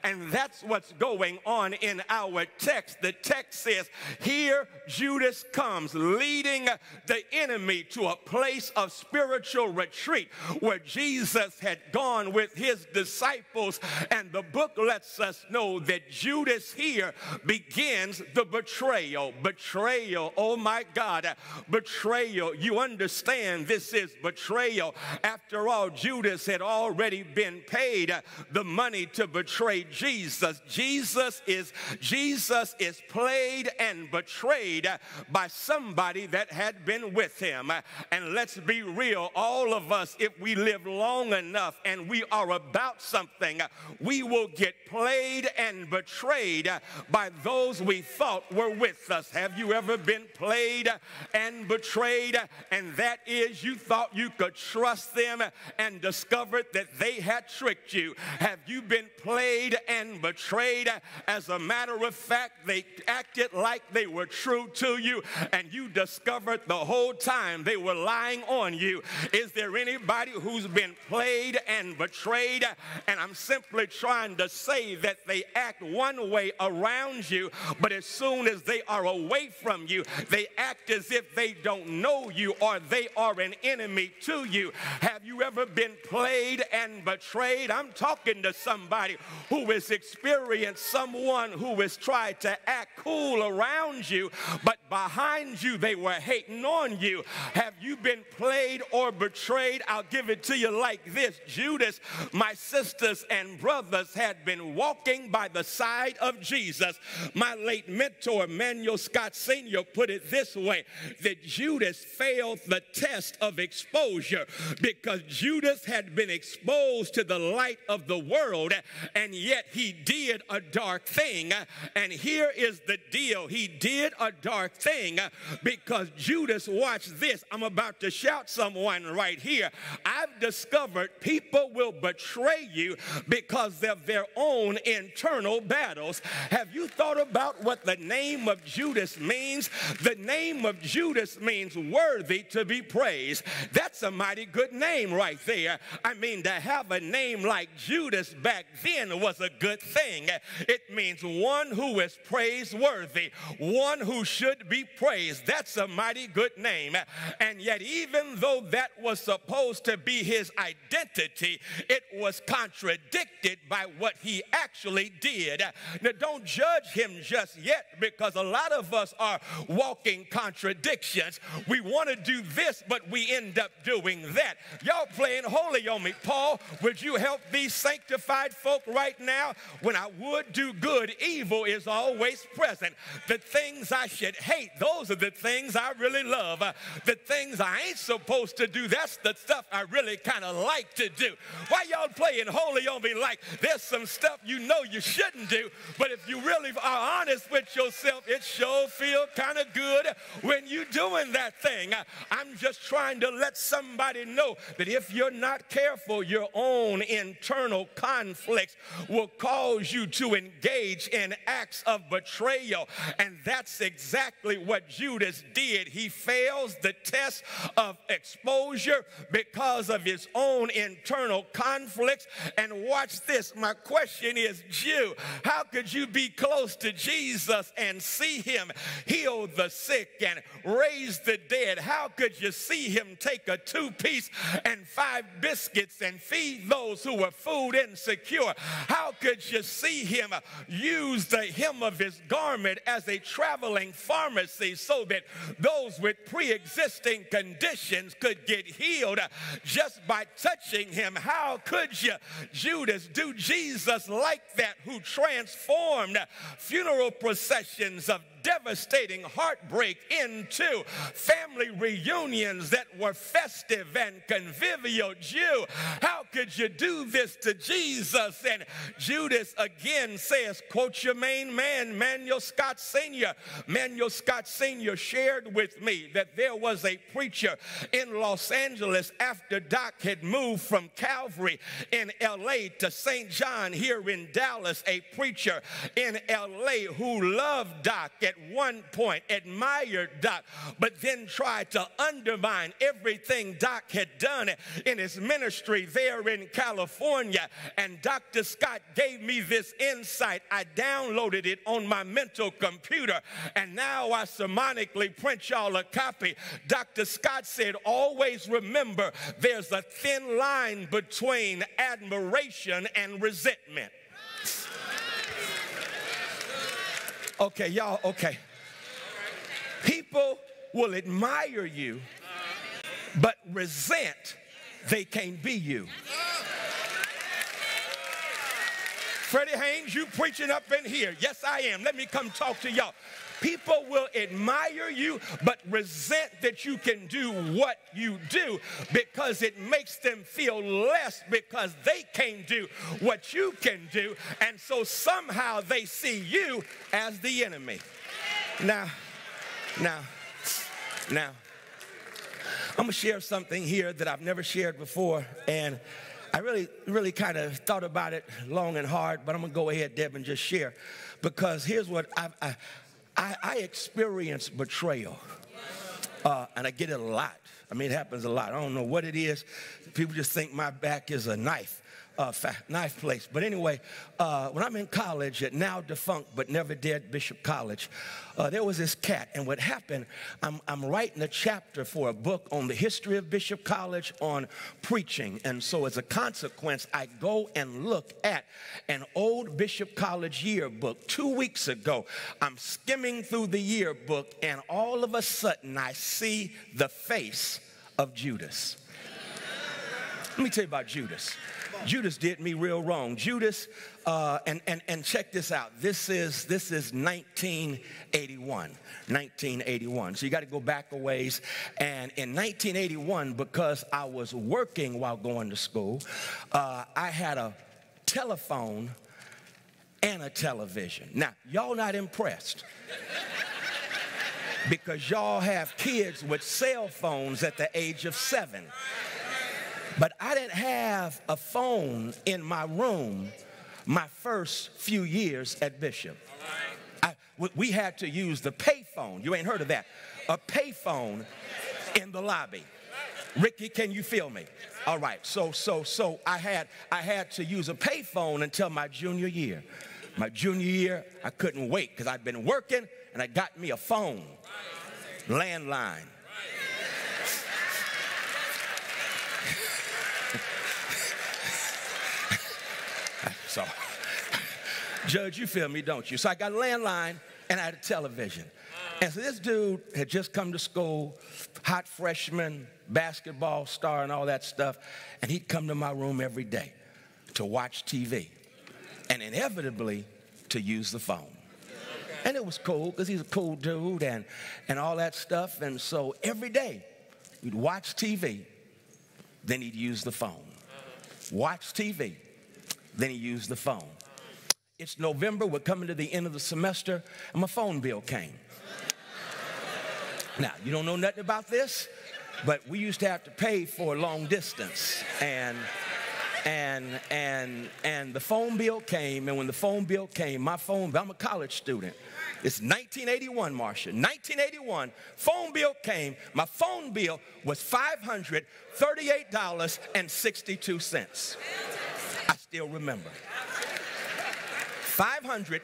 and that's what's going on in our text. The text says, Here Judas comes, leading the enemy to a place of spiritual retreat where Jesus had gone with his disciples. And the book lets us know that Judas here begins the betrayal. Betrayal, oh my God, betrayal. You understand this is betrayal. After all, Judas had already been paid the money to betray Jesus. Jesus is Jesus is played and betrayed by somebody that had been with him. And let's be real, all of us, if we live long enough and we are about something, we will get played and betrayed by those we thought were with us. Have you ever been played and betrayed? And that is, you thought you could trust them and discovered that they had tricked you. Have you been played and betrayed? As a matter of fact, they acted like they were true to you, and you discovered the whole time they were lying on you. Is there anybody who's been played and betrayed? And I'm simply trying to say that they act one way around you, but as soon as they are away from you, they act as if they don't know you or they are an enemy to you. Have you ever been played and betrayed? I'm talking to somebody who is experiencing experienced someone who is trying to act cool around you, but behind you they were hating on you? Have you been played or betrayed? I'll give it to you like this Judas, my sisters and brothers, had been walking by the side of Jesus. My late mentor, Manuel Scott Sr., put it this way that Judas failed the test of exposure because Judas had been exposed to the light of the world, and yet he did a dark thing. And here is the deal he did a dark thing because Judas, watch this, I'm about to shout someone right here. I've discovered people will betray you because of their own internal battles. Have you thought about what the name of Judas means? The name of Judas means worthy to be praised. That's a mighty good name right there. I mean, to have a name like Judas back then was a good thing. It means one who is praiseworthy, one who should be praised. That's a mighty good name. And yet, even though that was supposed to be his identity, it was contradicted by what he actually did. Now, don't judge him just yet because a lot of us are walking contradictions. We want to do this, but we end up doing that. Y'all playing holy on me. Paul, would you help these sanctified folk right now? When I would do good, evil is always present. The things I should hate, those are the things I really love. Uh, the things I ain't supposed to do, that's the stuff I really kind of like to do. Why y'all playing holy on me like there's some stuff you know you shouldn't do, but if you really are honest with yourself, it sure feel kind of good when you doing that thing. Uh, I'm just trying to let somebody know that if you're not careful, your own internal conflicts will cause you to engage in acts of betrayal. And that's exactly what Judas did. He fails the test of exposure because of his own internal conflicts. And watch this. My question is, Jew, how could you be close to Jesus and see him heal the sick and raise the dead? How could you see him take a two piece and five biscuits and feed those who were food insecure? How could you see him use the hem of his garment as a traveling pharmacy so that those with pre existing conditions could get healed just by touching him? How could you, Judas, do Jesus like that who transformed funeral processions of devastating heartbreak into family reunions that were festive and convivial. Jew, how could you do this to Jesus? And Judas again says, quote your main man, Manuel Scott Sr. Manuel Scott Sr. shared with me that there was a preacher in Los Angeles after Doc had moved from Calvary in LA to St. John here in Dallas, a preacher in LA who loved Doc at one point, admired Doc, but then tried to undermine everything Doc had done in his ministry there in California. And Dr. Scott gave me this insight. I downloaded it on my mental computer, and now I sermonically print y'all a copy. Dr. Scott said, Always remember there's a thin line between admiration and resentment. Okay, y'all, okay. People will admire you, but resent they can't be you. Freddie Haynes, you preaching up in here. Yes, I am. Let me come talk to y'all. People will admire you, but resent that you can do what you do because it makes them feel less because they can't do what you can do. And so somehow they see you as the enemy. Now, now, now, I'm gonna share something here that I've never shared before. And I really, really kind of thought about it long and hard, but I'm gonna go ahead, Deb, and just share. Because here's what I've, I, I, I experience betrayal, uh, and I get it a lot. I mean, it happens a lot. I don't know what it is. People just think my back is a knife. Uh, knife place. But anyway, uh, when I'm in college at now defunct but never dead Bishop College, uh, there was this cat. And what happened, I'm, I'm writing a chapter for a book on the history of Bishop College on preaching. And so as a consequence, I go and look at an old Bishop College yearbook. Two weeks ago, I'm skimming through the yearbook, and all of a sudden, I see the face of Judas. <laughs> Let me tell you about Judas. Judas did me real wrong. Judas, uh, and, and, and check this out. This is, this is 1981. 1981. So you got to go back a ways. And in 1981, because I was working while going to school, uh, I had a telephone and a television. Now, y'all not impressed <laughs> because y'all have kids with cell phones at the age of seven. But I didn't have a phone in my room my first few years at Bishop. I, we had to use the payphone. You ain't heard of that. A payphone in the lobby. Ricky, can you feel me? All right. So so so I had I had to use a payphone until my junior year. My junior year, I couldn't wait because I'd been working and I got me a phone, landline. so, Judge, you feel me, don't you? So I got a landline and I had a television. And so this dude had just come to school, hot freshman, basketball star, and all that stuff. And he'd come to my room every day to watch TV and inevitably to use the phone. And it was cool because he's a cool dude and, and all that stuff. And so every day we'd watch TV, then he'd use the phone. Watch TV, then he used the phone. It's November, we're coming to the end of the semester, and my phone bill came. Now, you don't know nothing about this, but we used to have to pay for long distance. And and and and the phone bill came, and when the phone bill came, my phone, bill, I'm a college student. It's 1981, Marcia. 1981, phone bill came. My phone bill was $538.62. I still remember. 500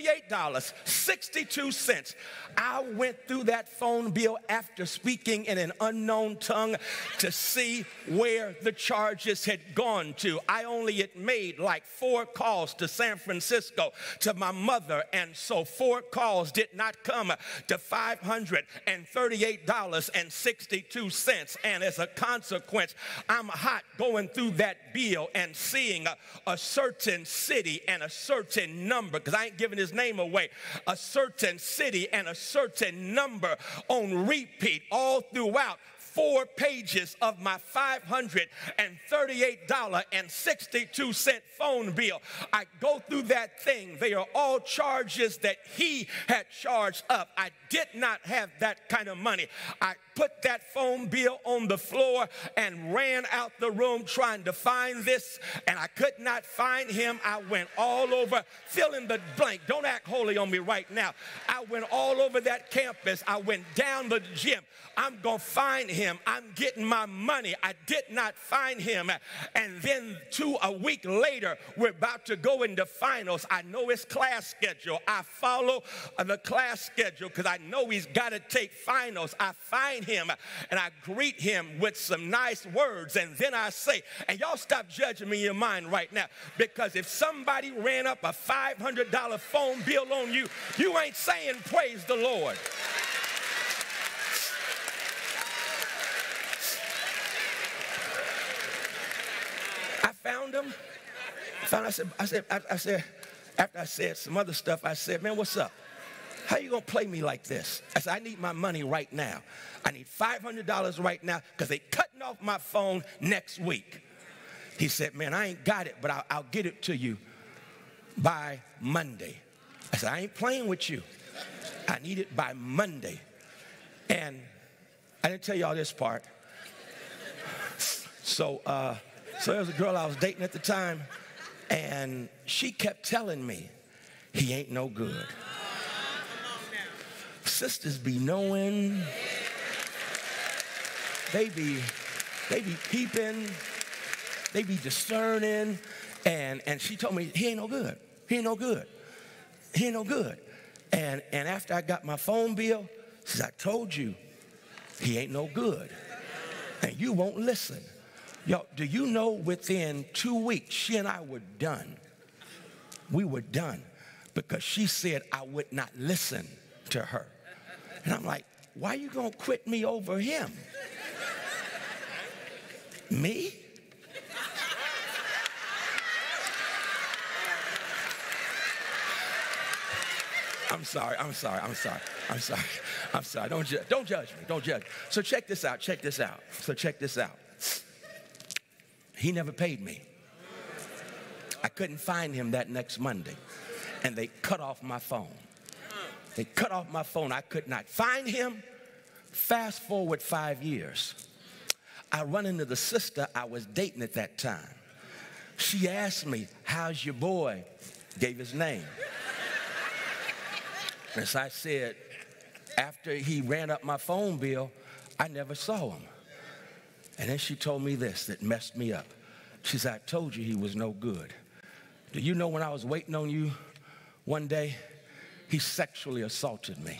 $38.62. I went through that phone bill after speaking in an unknown tongue to see where the charges had gone to. I only had made like four calls to San Francisco to my mother, and so four calls did not come to $538.62. And as a consequence, I'm hot going through that bill and seeing a, a certain city and a certain number because I ain't giving his name away. A certain city and a certain number on repeat all throughout four pages of my $538.62 phone bill. I go through that thing. They are all charges that he had charged up. I did not have that kind of money. I put that phone bill on the floor and ran out the room trying to find this, and I could not find him. I went all over, fill in the blank. Don't act holy on me right now. I went all over that campus. I went down the gym. I'm going to find him. I'm getting my money. I did not find him. And then two a week later, we're about to go into finals. I know his class schedule. I follow uh, the class schedule because I know he's got to take finals. I find him and I greet him with some nice words. And then I say, and y'all stop judging me in your mind right now because if somebody ran up a $500 phone bill on you, you ain't saying praise the Lord. Found him. Found, I said, I said, I, I said, after I said some other stuff, I said, man, what's up? How you gonna play me like this? I said, I need my money right now. I need $500 right now because they cutting off my phone next week. He said, man, I ain't got it, but I'll, I'll get it to you by Monday. I said, I ain't playing with you. I need it by Monday. And I didn't tell y'all this part. So, uh, so there was a girl I was dating at the time, and she kept telling me, he ain't no good. Sisters be knowing, they be, they be peeping, they be discerning. And, and she told me, he ain't no good. He ain't no good. He ain't no good. And, and after I got my phone bill, she said, I told you, he ain't no good. And you won't listen. Yo, do you know within two weeks, she and I were done. We were done because she said I would not listen to her. And I'm like, why are you gonna quit me over him? me? I'm sorry, I'm sorry, I'm sorry, I'm sorry, I'm sorry. Don't, ju- don't judge me, don't judge. So check this out, check this out. So check this out. He never paid me. I couldn't find him that next Monday, and they cut off my phone. They cut off my phone. I could not find him. Fast forward five years. I run into the sister I was dating at that time. She asked me, How's your boy? Gave his name. As I said, after he ran up my phone bill, I never saw him. And then she told me this that messed me up. She said, I told you he was no good. Do you know when I was waiting on you one day, he sexually assaulted me?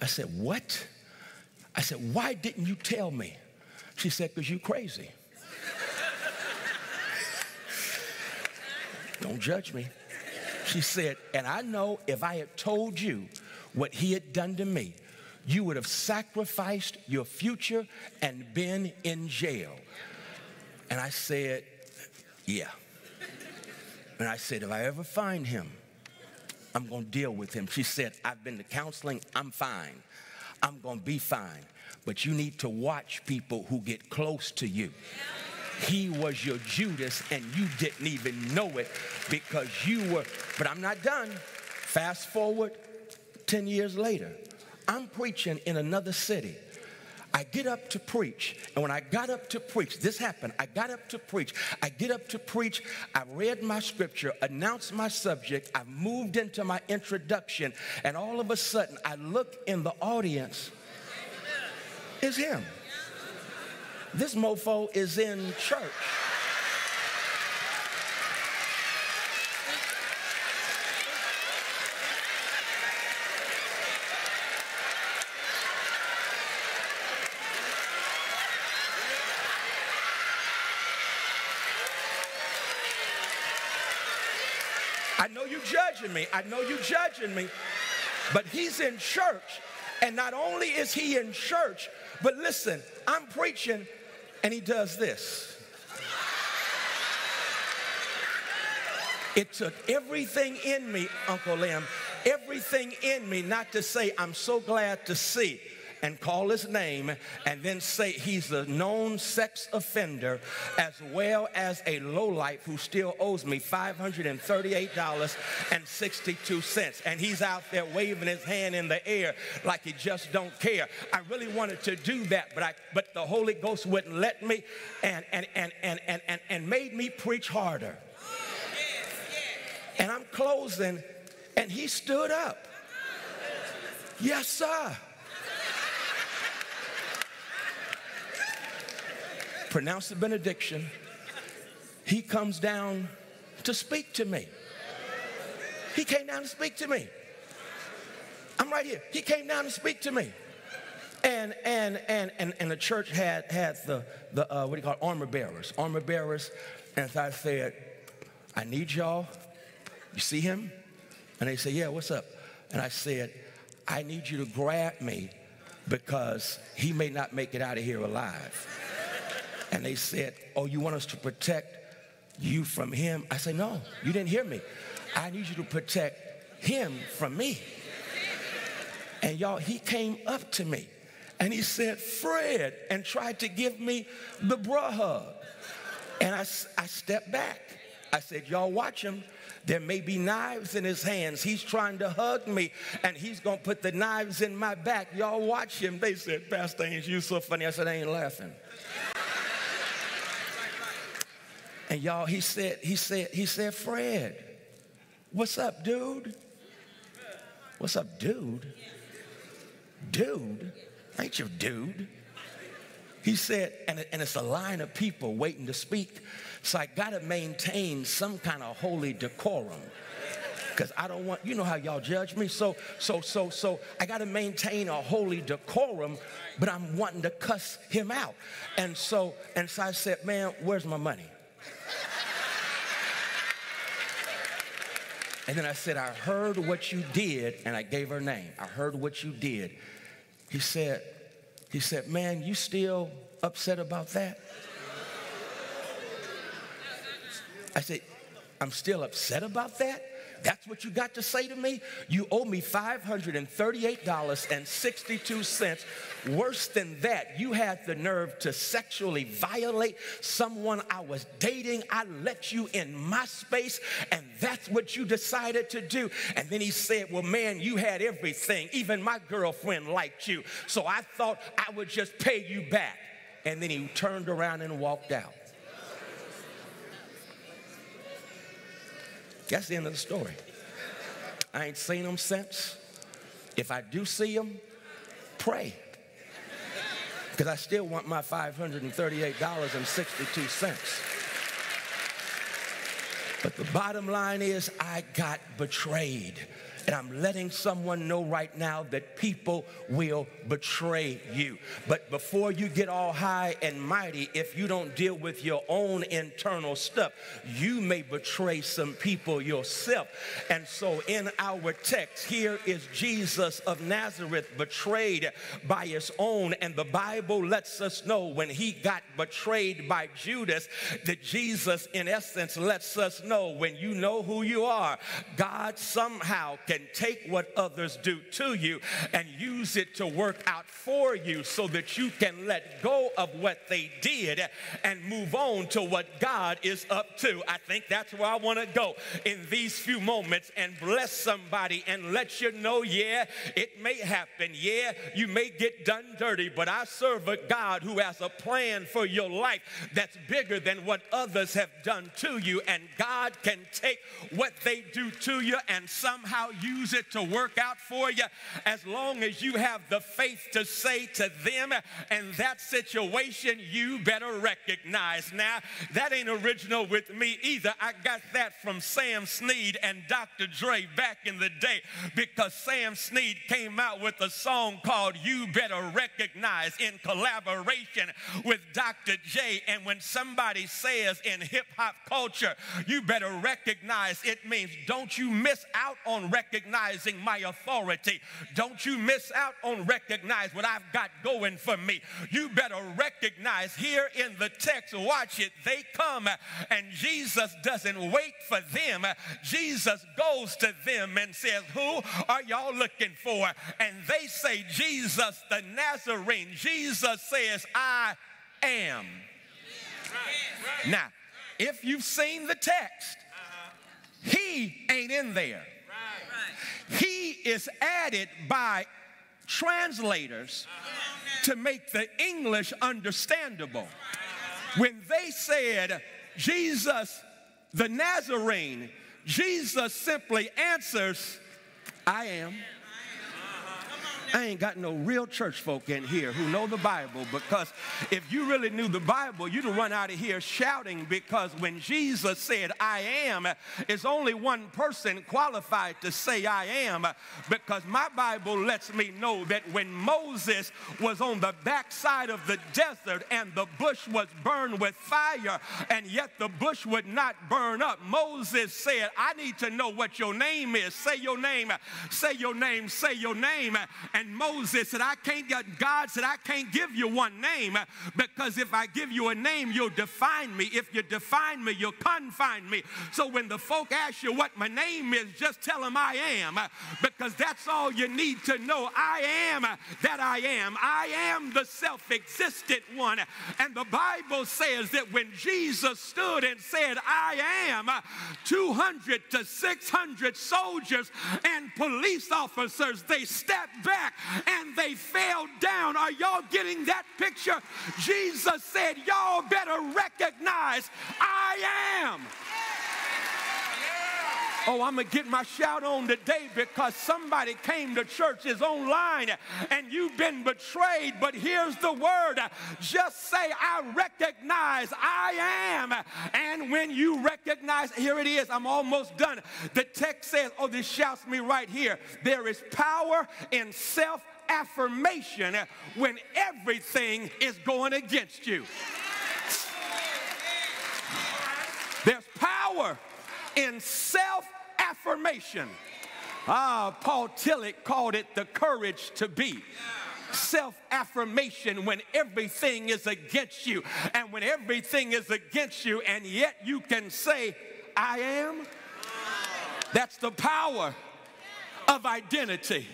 I said, What? I said, Why didn't you tell me? She said, Because you're crazy. <laughs> Don't judge me. She said, And I know if I had told you what he had done to me, you would have sacrificed your future and been in jail. And I said, Yeah. And I said, If I ever find him, I'm going to deal with him. She said, I've been to counseling, I'm fine. I'm going to be fine. But you need to watch people who get close to you. He was your Judas and you didn't even know it because you were, but I'm not done. Fast forward 10 years later, I'm preaching in another city. I get up to preach, and when I got up to preach, this happened. I got up to preach. I get up to preach. I read my scripture, announced my subject. I moved into my introduction, and all of a sudden, I look in the audience. It's him. This mofo is in church. I know you judging me. I know you judging me. But he's in church. And not only is he in church, but listen, I'm preaching and he does this. It took everything in me, Uncle Lim, everything in me not to say, I'm so glad to see and call his name and then say he's a known sex offender as well as a lowlife who still owes me $538.62 and he's out there waving his hand in the air like he just don't care. I really wanted to do that but i but the holy ghost wouldn't let me and and and and and, and, and made me preach harder. And i'm closing and he stood up. Yes sir pronounce the benediction, he comes down to speak to me. He came down to speak to me. I'm right here. He came down to speak to me. And and and and, and the church had had the the uh, what do you call it? armor bearers, armor bearers. And so I said, I need y'all. You see him? And they said, Yeah, what's up? And I said, I need you to grab me because he may not make it out of here alive. And they said, Oh, you want us to protect you from him? I said, No, you didn't hear me. I need you to protect him from me. And y'all, he came up to me and he said, Fred, and tried to give me the bra hug. And I, I stepped back. I said, Y'all watch him. There may be knives in his hands. He's trying to hug me and he's going to put the knives in my back. Y'all watch him. They said, Pastor, ain't you so funny? I said, I ain't laughing. And y'all, he said, he said, he said, Fred, what's up, dude? What's up, dude? Dude? Ain't your dude. he said, and, and it's a line of people waiting to speak. So I got to maintain some kind of holy decorum because I don't want, you know how y'all judge me. So, so, so, so I got to maintain a holy decorum, but I'm wanting to cuss him out. And so, and so I said, man, where's my money? And then I said, I heard what you did, and I gave her name. I heard what you did. He said, he said, man, you still upset about that? I said, I'm still upset about that? That's what you got to say to me? You owe me $538.62. Worse than that, you had the nerve to sexually violate someone I was dating. I let you in my space, and that's what you decided to do. And then he said, Well, man, you had everything. Even my girlfriend liked you. So I thought I would just pay you back. And then he turned around and walked out. That's the end of the story. I ain't seen him since. If I do see him, pray. Because I still want my $538.62. But the bottom line is, I got betrayed. And I'm letting someone know right now that people will betray you. But before you get all high and mighty, if you don't deal with your own internal stuff, you may betray some people yourself. And so in our text, here is Jesus of Nazareth betrayed by his own. And the Bible lets us know when he got betrayed by Judas, that Jesus, in essence, lets us know when you know who you are, God somehow can take what others do to you and use it to work out for you so that you can let go of what they did and move on to what God is up to. I think that's where I want to go in these few moments and bless somebody and let you know, yeah, it may happen. Yeah, you may get done dirty, but I serve a God who has a plan for your life that's bigger than what others have done to you. And God can take what they do to you and somehow use it to work out for you as long as you have the faith to say to them and that situation you better recognize. Now, that ain't original with me either. I got that from Sam Sneed and Dr. Dre back in the day because Sam Sneed came out with a song called You Better Recognize in collaboration with Dr. J. And when somebody says in hip hop culture, you better recognize, it means don't you miss out on recognizing recognizing my authority. Don't you miss out on recognize what I've got going for me. You better recognize here in the text, watch it. They come and Jesus doesn't wait for them. Jesus goes to them and says, Who are y'all looking for? And they say, Jesus the Nazarene. Jesus says, I am. Now, if you've seen the text, he ain't in there. He is added by translators to make the English understandable. When they said, Jesus the Nazarene, Jesus simply answers, I am. I ain't got no real church folk in here who know the Bible because if you really knew the Bible, you'd run out of here shouting because when Jesus said, I am, it's only one person qualified to say I am because my Bible lets me know that when Moses was on the backside of the desert and the bush was burned with fire and yet the bush would not burn up, Moses said, I need to know what your name is. Say your name, say your name, say your name. And Moses said, I can't, get, God said, I can't give you one name because if I give you a name, you'll define me. If you define me, you'll confine me. So when the folk ask you what my name is, just tell them I am because that's all you need to know. I am that I am. I am the self existent one. And the Bible says that when Jesus stood and said, I am, 200 to 600 soldiers and police officers, they stepped back back and they fell down. Are y'all getting that picture? Jesus said, Y'all better recognize I am. Oh, I'm going to get my shout on today because somebody came to church is online and you've been betrayed. But here's the word just say, I recognize I am. And when you recognize, here it is, I'm almost done. The text says, Oh, this shouts me right here. There is power in self affirmation when everything is going against you. There's power in self affirmation. Ah, Paul Tillich called it the courage to be. Self affirmation when everything is against you, and when everything is against you, and yet you can say, I am. That's the power of identity.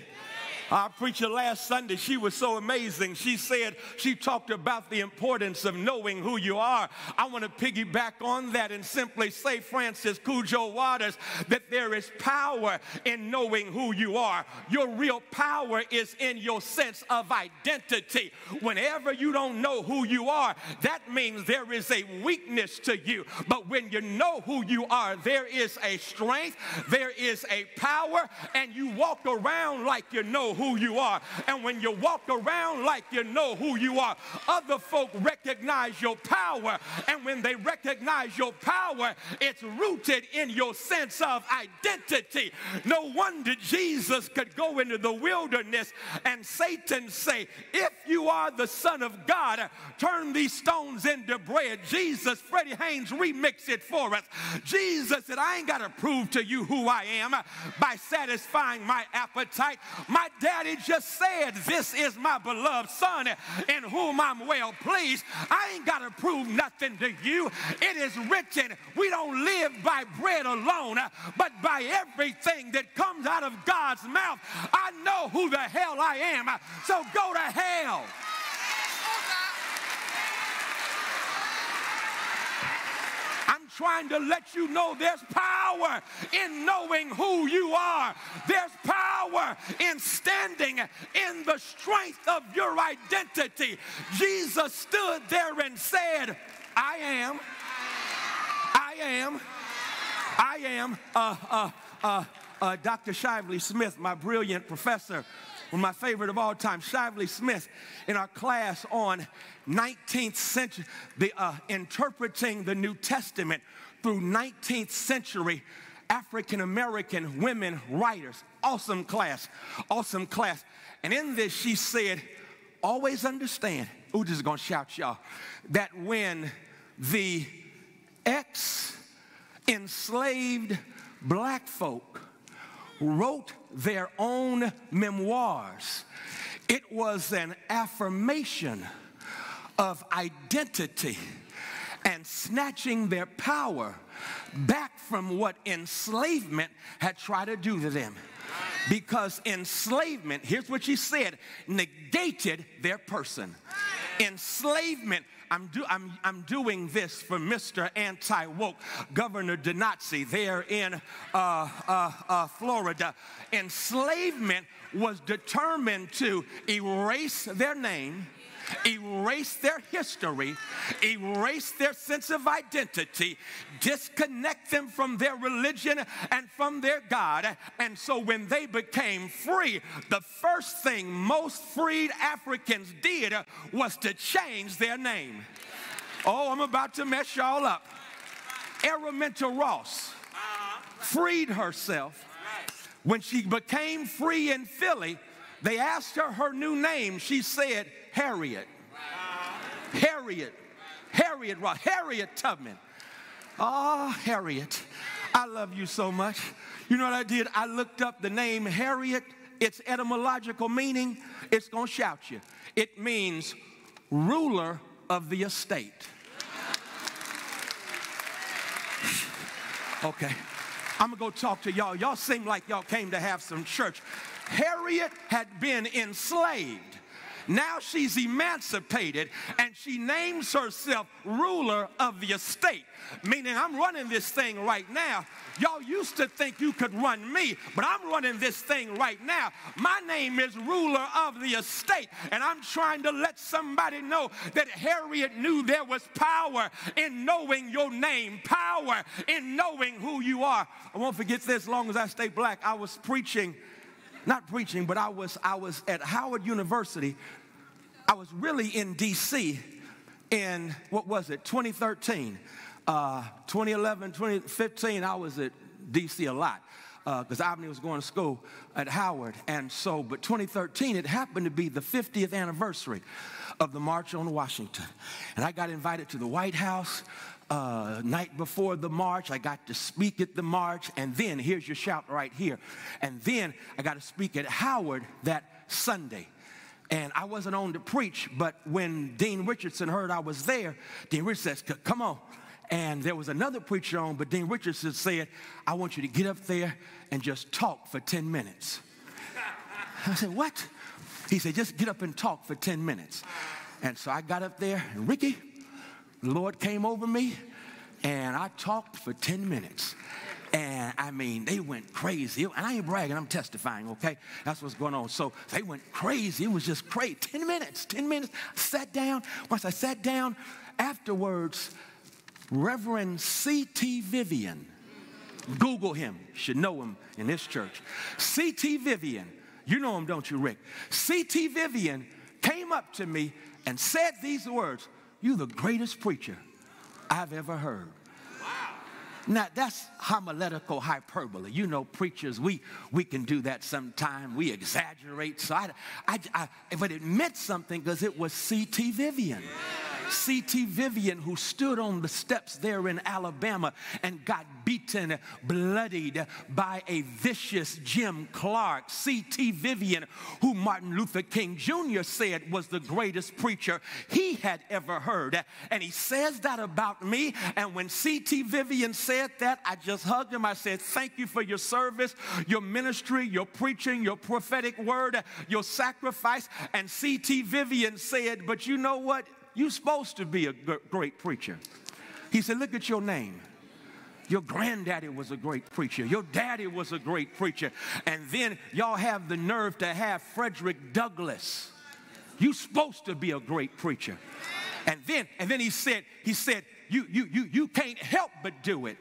Our preacher last Sunday, she was so amazing. She said, she talked about the importance of knowing who you are. I want to piggyback on that and simply say, Francis Cujo Waters, that there is power in knowing who you are. Your real power is in your sense of identity. Whenever you don't know who you are, that means there is a weakness to you. But when you know who you are, there is a strength, there is a power, and you walk around like you know who you are. And when you walk around like you know who you are, other folk recognize your power. And when they recognize your power, it's rooted in your sense of identity. No wonder Jesus could go into the wilderness and Satan say, If you are the Son of God, turn these stones into bread. Jesus, Freddie Haynes remix it for us. Jesus said, I ain't got to prove to you who I am by satisfying my appetite. My daddy just said, This is my beloved son in whom I'm well pleased. I ain't got to prove nothing to you. It is written, we don't live by bread alone, but by everything that comes out of God's mouth. I know who the hell I am. So go to hell. I'm trying to let you know there's power in knowing who you are. There's power in standing in the strength of your identity. Jesus stood there and said, I am, I am, I am. Uh, uh, uh, uh, Dr. Shively Smith, my brilliant professor, one of my favorite of all time, Shively Smith, in our class on 19th century, the uh, interpreting the New Testament through 19th century African American women writers. Awesome class, awesome class. And in this, she said, always understand, ooh, this is gonna shout y'all, that when the ex enslaved black folk wrote their own memoirs, it was an affirmation of identity and snatching their power back from what enslavement had tried to do to them. Because enslavement, here's what she said, negated their person. Enslavement I'm, do, I'm, I'm doing this for Mr. Anti Woke, Governor DeNazi there in uh, uh, uh, Florida. Enslavement was determined to erase their name erase their history, erase their sense of identity, disconnect them from their religion and from their God. And so when they became free, the first thing most freed Africans did was to change their name. Oh, I'm about to mess y'all up. Araminta Ross freed herself. When she became free in Philly, they asked her her new name. She said, Harriet. Harriet. Harriet Ross. Harriet Tubman. Oh, Harriet. I love you so much. You know what I did? I looked up the name Harriet, its etymological meaning. It's going to shout you. It means ruler of the estate. <sighs> Okay. I'm going to go talk to y'all. Y'all seem like y'all came to have some church. Harriet had been enslaved. Now she's emancipated and she names herself ruler of the estate, meaning I'm running this thing right now. Y'all used to think you could run me, but I'm running this thing right now. My name is ruler of the estate, and I'm trying to let somebody know that Harriet knew there was power in knowing your name, power in knowing who you are. I won't forget this as long as I stay black. I was preaching, not preaching, but I was I was at Howard University. I was really in DC in what was it, 2013. Uh, 2011, 2015, I was at DC a lot because uh, Albany was going to school at Howard. And so, but 2013, it happened to be the 50th anniversary of the March on Washington. And I got invited to the White House. Uh, night before the march, I got to speak at the march, and then here's your shout right here. And then I got to speak at Howard that Sunday. And I wasn't on to preach, but when Dean Richardson heard I was there, Dean Richardson says, Come on. And there was another preacher on, but Dean Richardson said, I want you to get up there and just talk for 10 minutes. <laughs> I said, What? He said, Just get up and talk for 10 minutes. And so I got up there, and Ricky, the Lord came over me, and I talked for 10 minutes. And I mean, they went crazy. And I ain't bragging, I'm testifying, okay? That's what's going on. So they went crazy. It was just crazy. 10 minutes, 10 minutes. sat down. Once I sat down, afterwards, Reverend C.T. Vivian, Google him, should know him in this church. C.T. Vivian, you know him, don't you, Rick? C.T. Vivian came up to me and said these words You the greatest preacher I've ever heard. Now that's homiletical hyperbole. You know, preachers, we we can do that sometime. We exaggerate. So I, I, I but it meant something because it was C.T. Vivian. C.T. Vivian, who stood on the steps there in Alabama and got beaten, bloodied by a vicious Jim Clark. C.T. Vivian, who Martin Luther King Jr. said was the greatest preacher he had ever heard. And he says that about me. And when C.T. Vivian said that, I just hugged him. I said, Thank you for your service, your ministry, your preaching, your prophetic word, your sacrifice. And C.T. Vivian said, But you know what? You're supposed to be a great preacher. He said, Look at your name. Your granddaddy was a great preacher. Your daddy was a great preacher. And then y'all have the nerve to have Frederick Douglass. You're supposed to be a great preacher. And then, and then he said, he said, you, you, you, you can't help but do it.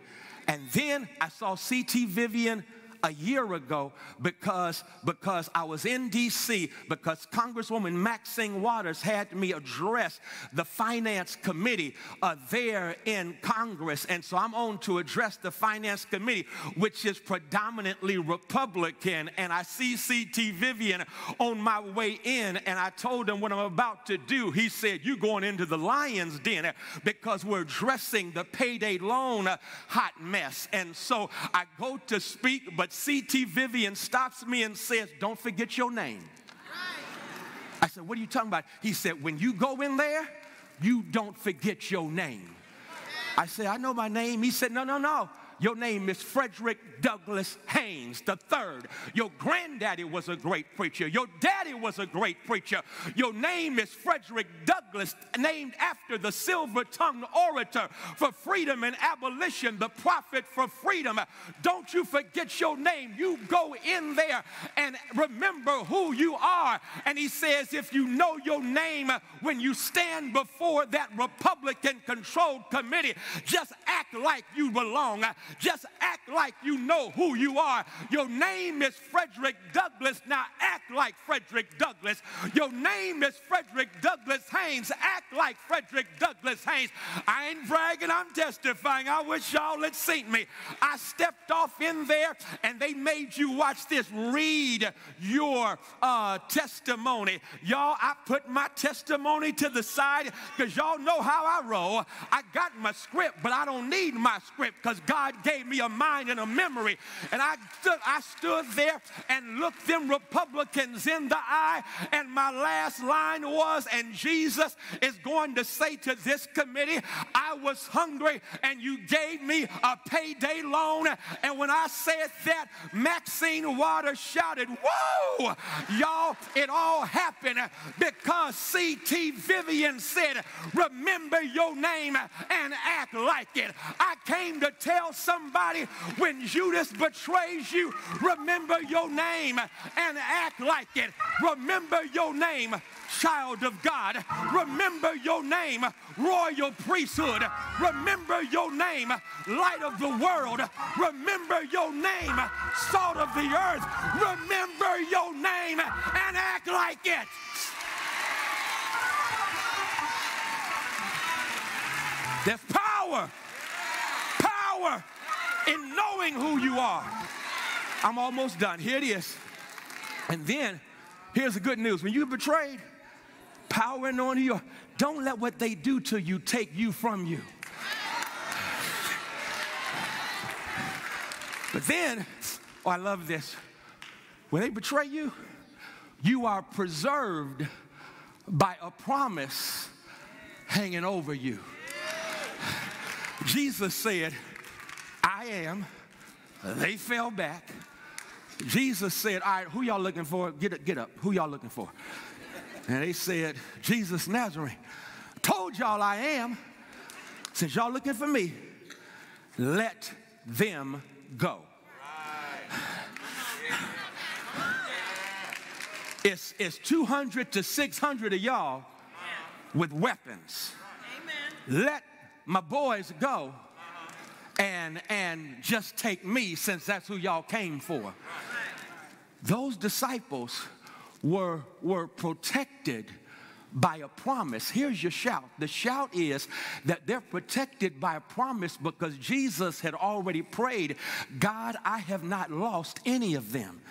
And then I saw C.T. Vivian a year ago because, because I was in D.C., because Congresswoman Maxine Waters had me address the Finance Committee uh, there in Congress. And so I'm on to address the Finance Committee, which is predominantly Republican. And I see C.T. Vivian on my way in, and I told him what I'm about to do. He said, You're going into the lion's den because we're addressing the payday loan hot mess. And so I go to speak, but C.T. Vivian stops me and says, Don't forget your name. I said, What are you talking about? He said, When you go in there, you don't forget your name. I said, I know my name. He said, No, no, no. Your name is Frederick Douglass Haynes the third. Your granddaddy was a great preacher. Your daddy was a great preacher. Your name is Frederick Douglass, named after the silver-tongued orator for freedom and abolition, the prophet for freedom. Don't you forget your name. You go in there and remember who you are. And he says, if you know your name when you stand before that Republican-controlled committee, just act like you belong. Just act like you know who you are. Your name is Frederick Douglass. Now act like Frederick Douglass. Your name is Frederick Douglass Haynes. Act like Frederick Douglass Haynes. I ain't bragging, I'm testifying. I wish y'all had seen me. I stepped off in there and they made you watch this. Read your uh, testimony. Y'all, I put my testimony to the side because y'all know how I roll. I got my script, but I don't need my script because God gave me a mind and a memory. And I stood, I stood there and looked them Republicans in the eye. And my last line was, and Jesus is going to say to this committee, I was hungry and you gave me a payday loan. And when I said that, Maxine Waters shouted, Whoa! Y'all, it all happened because C.T. Vivian said, Remember your name and act like it. I came to tell somebody When Judas betrays you, remember your name and act like it. Remember your name, child of God. Remember your name, royal priesthood. Remember your name, light of the world. Remember your name, salt of the earth. Remember your name and act like it. There's power, power in knowing who you are. I'm almost done. Here it is. And then here's the good news. When you're betrayed, power knowing who you are, don't let what they do to you take you from you. But then, oh, I love this. When they betray you, you are preserved by a promise hanging over you. Jesus said, I am. They fell back. Jesus said, All right, who y'all looking for? Get up, get up. Who y'all looking for? And they said, Jesus Nazarene. Told y'all I am. Since y'all looking for me, let them go. It's, it's 200 to 600 of y'all with weapons. Let my boys go and, and just take me since that's who y'all came for. Those disciples were, were protected by a promise. Here's your shout. The shout is that they're protected by a promise because Jesus had already prayed, God, I have not lost any of them.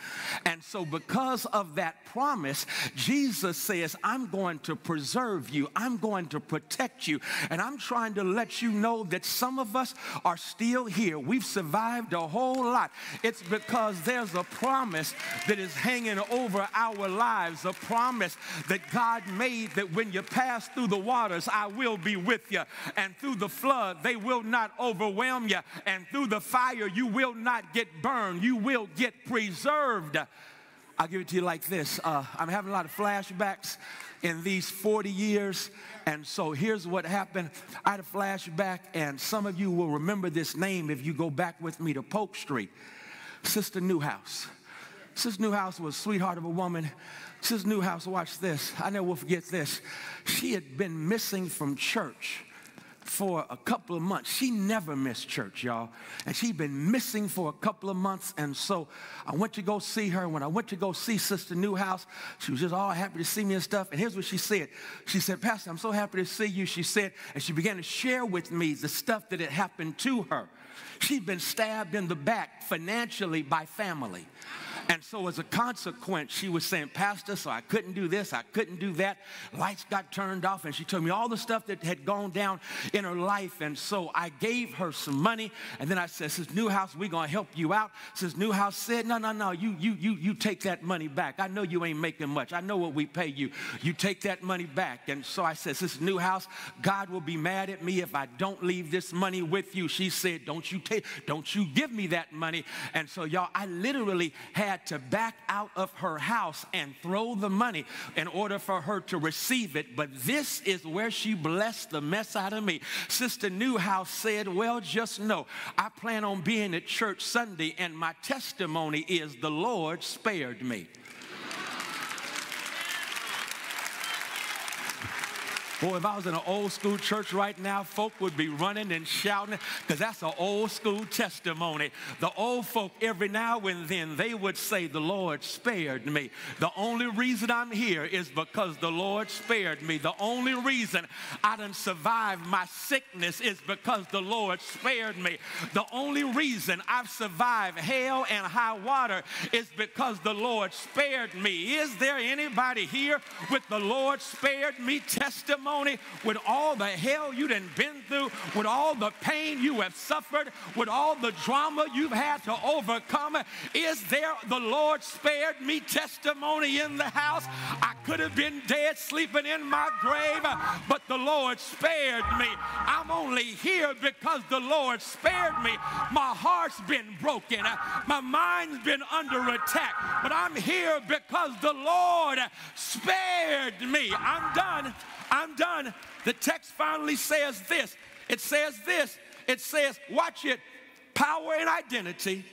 And so, because of that promise, Jesus says, I'm going to preserve you, I'm going to protect you. And I'm trying to let you know that some of us are still here. We've survived a whole lot. It's because there's a promise that is hanging over our lives, a promise that God made that when you pass through the waters, I will be with you. And through the flood, they will not overwhelm you. And through the fire, you will not get burned. You will get preserved. I'll give it to you like this uh, I'm having a lot of flashbacks in these 40 years. And so here's what happened. I had a flashback, and some of you will remember this name if you go back with me to Polk Street. Sister Newhouse. Sister Newhouse was sweetheart of a woman. Sister Newhouse, watch this. I never will forget this. She had been missing from church for a couple of months. She never missed church, y'all. And she'd been missing for a couple of months. And so I went to go see her. When I went to go see Sister Newhouse, she was just all happy to see me and stuff. And here's what she said. She said, Pastor, I'm so happy to see you. She said, and she began to share with me the stuff that had happened to her. She'd been stabbed in the back financially by family. And so, as a consequence, she was saying, Pastor, so I couldn't do this, I couldn't do that. Lights got turned off, and she told me all the stuff that had gone down in her life. And so, I gave her some money, and then I said, Says Newhouse, we're gonna help you out. Says Newhouse said, No, no, no, you, you, you, you take that money back. I know you ain't making much. I know what we pay you. You take that money back. And so I said, Sister Newhouse, God will be mad at me if I don't leave this money with you. She said, Don't you take, don't you give me that money. And so, y'all, I literally had to back out of her house and throw the money in order for her to receive it. But this is where she blessed the mess out of me. Sister Newhouse said, Well, just know I plan on being at church Sunday, and my testimony is the Lord spared me. Boy, if I was in an old school church right now, folk would be running and shouting because that's an old school testimony. The old folk, every now and then, they would say, The Lord spared me. The only reason I'm here is because the Lord spared me. The only reason I didn't survive my sickness is because the Lord spared me. The only reason I've survived hell and high water is because the Lord spared me. Is there anybody here with the Lord spared me testimony? With all the hell you have been through, with all the pain you have suffered, with all the drama you've had to overcome? Is there the Lord spared me testimony in the house? I could have been dead sleeping in my grave, but the Lord spared me. I'm only here because the Lord spared me. My heart's been broken, my mind's been under attack, but I'm here because the Lord spared me. I'm done. I'm done. The text finally says this. It says this. It says, watch it. power and identity,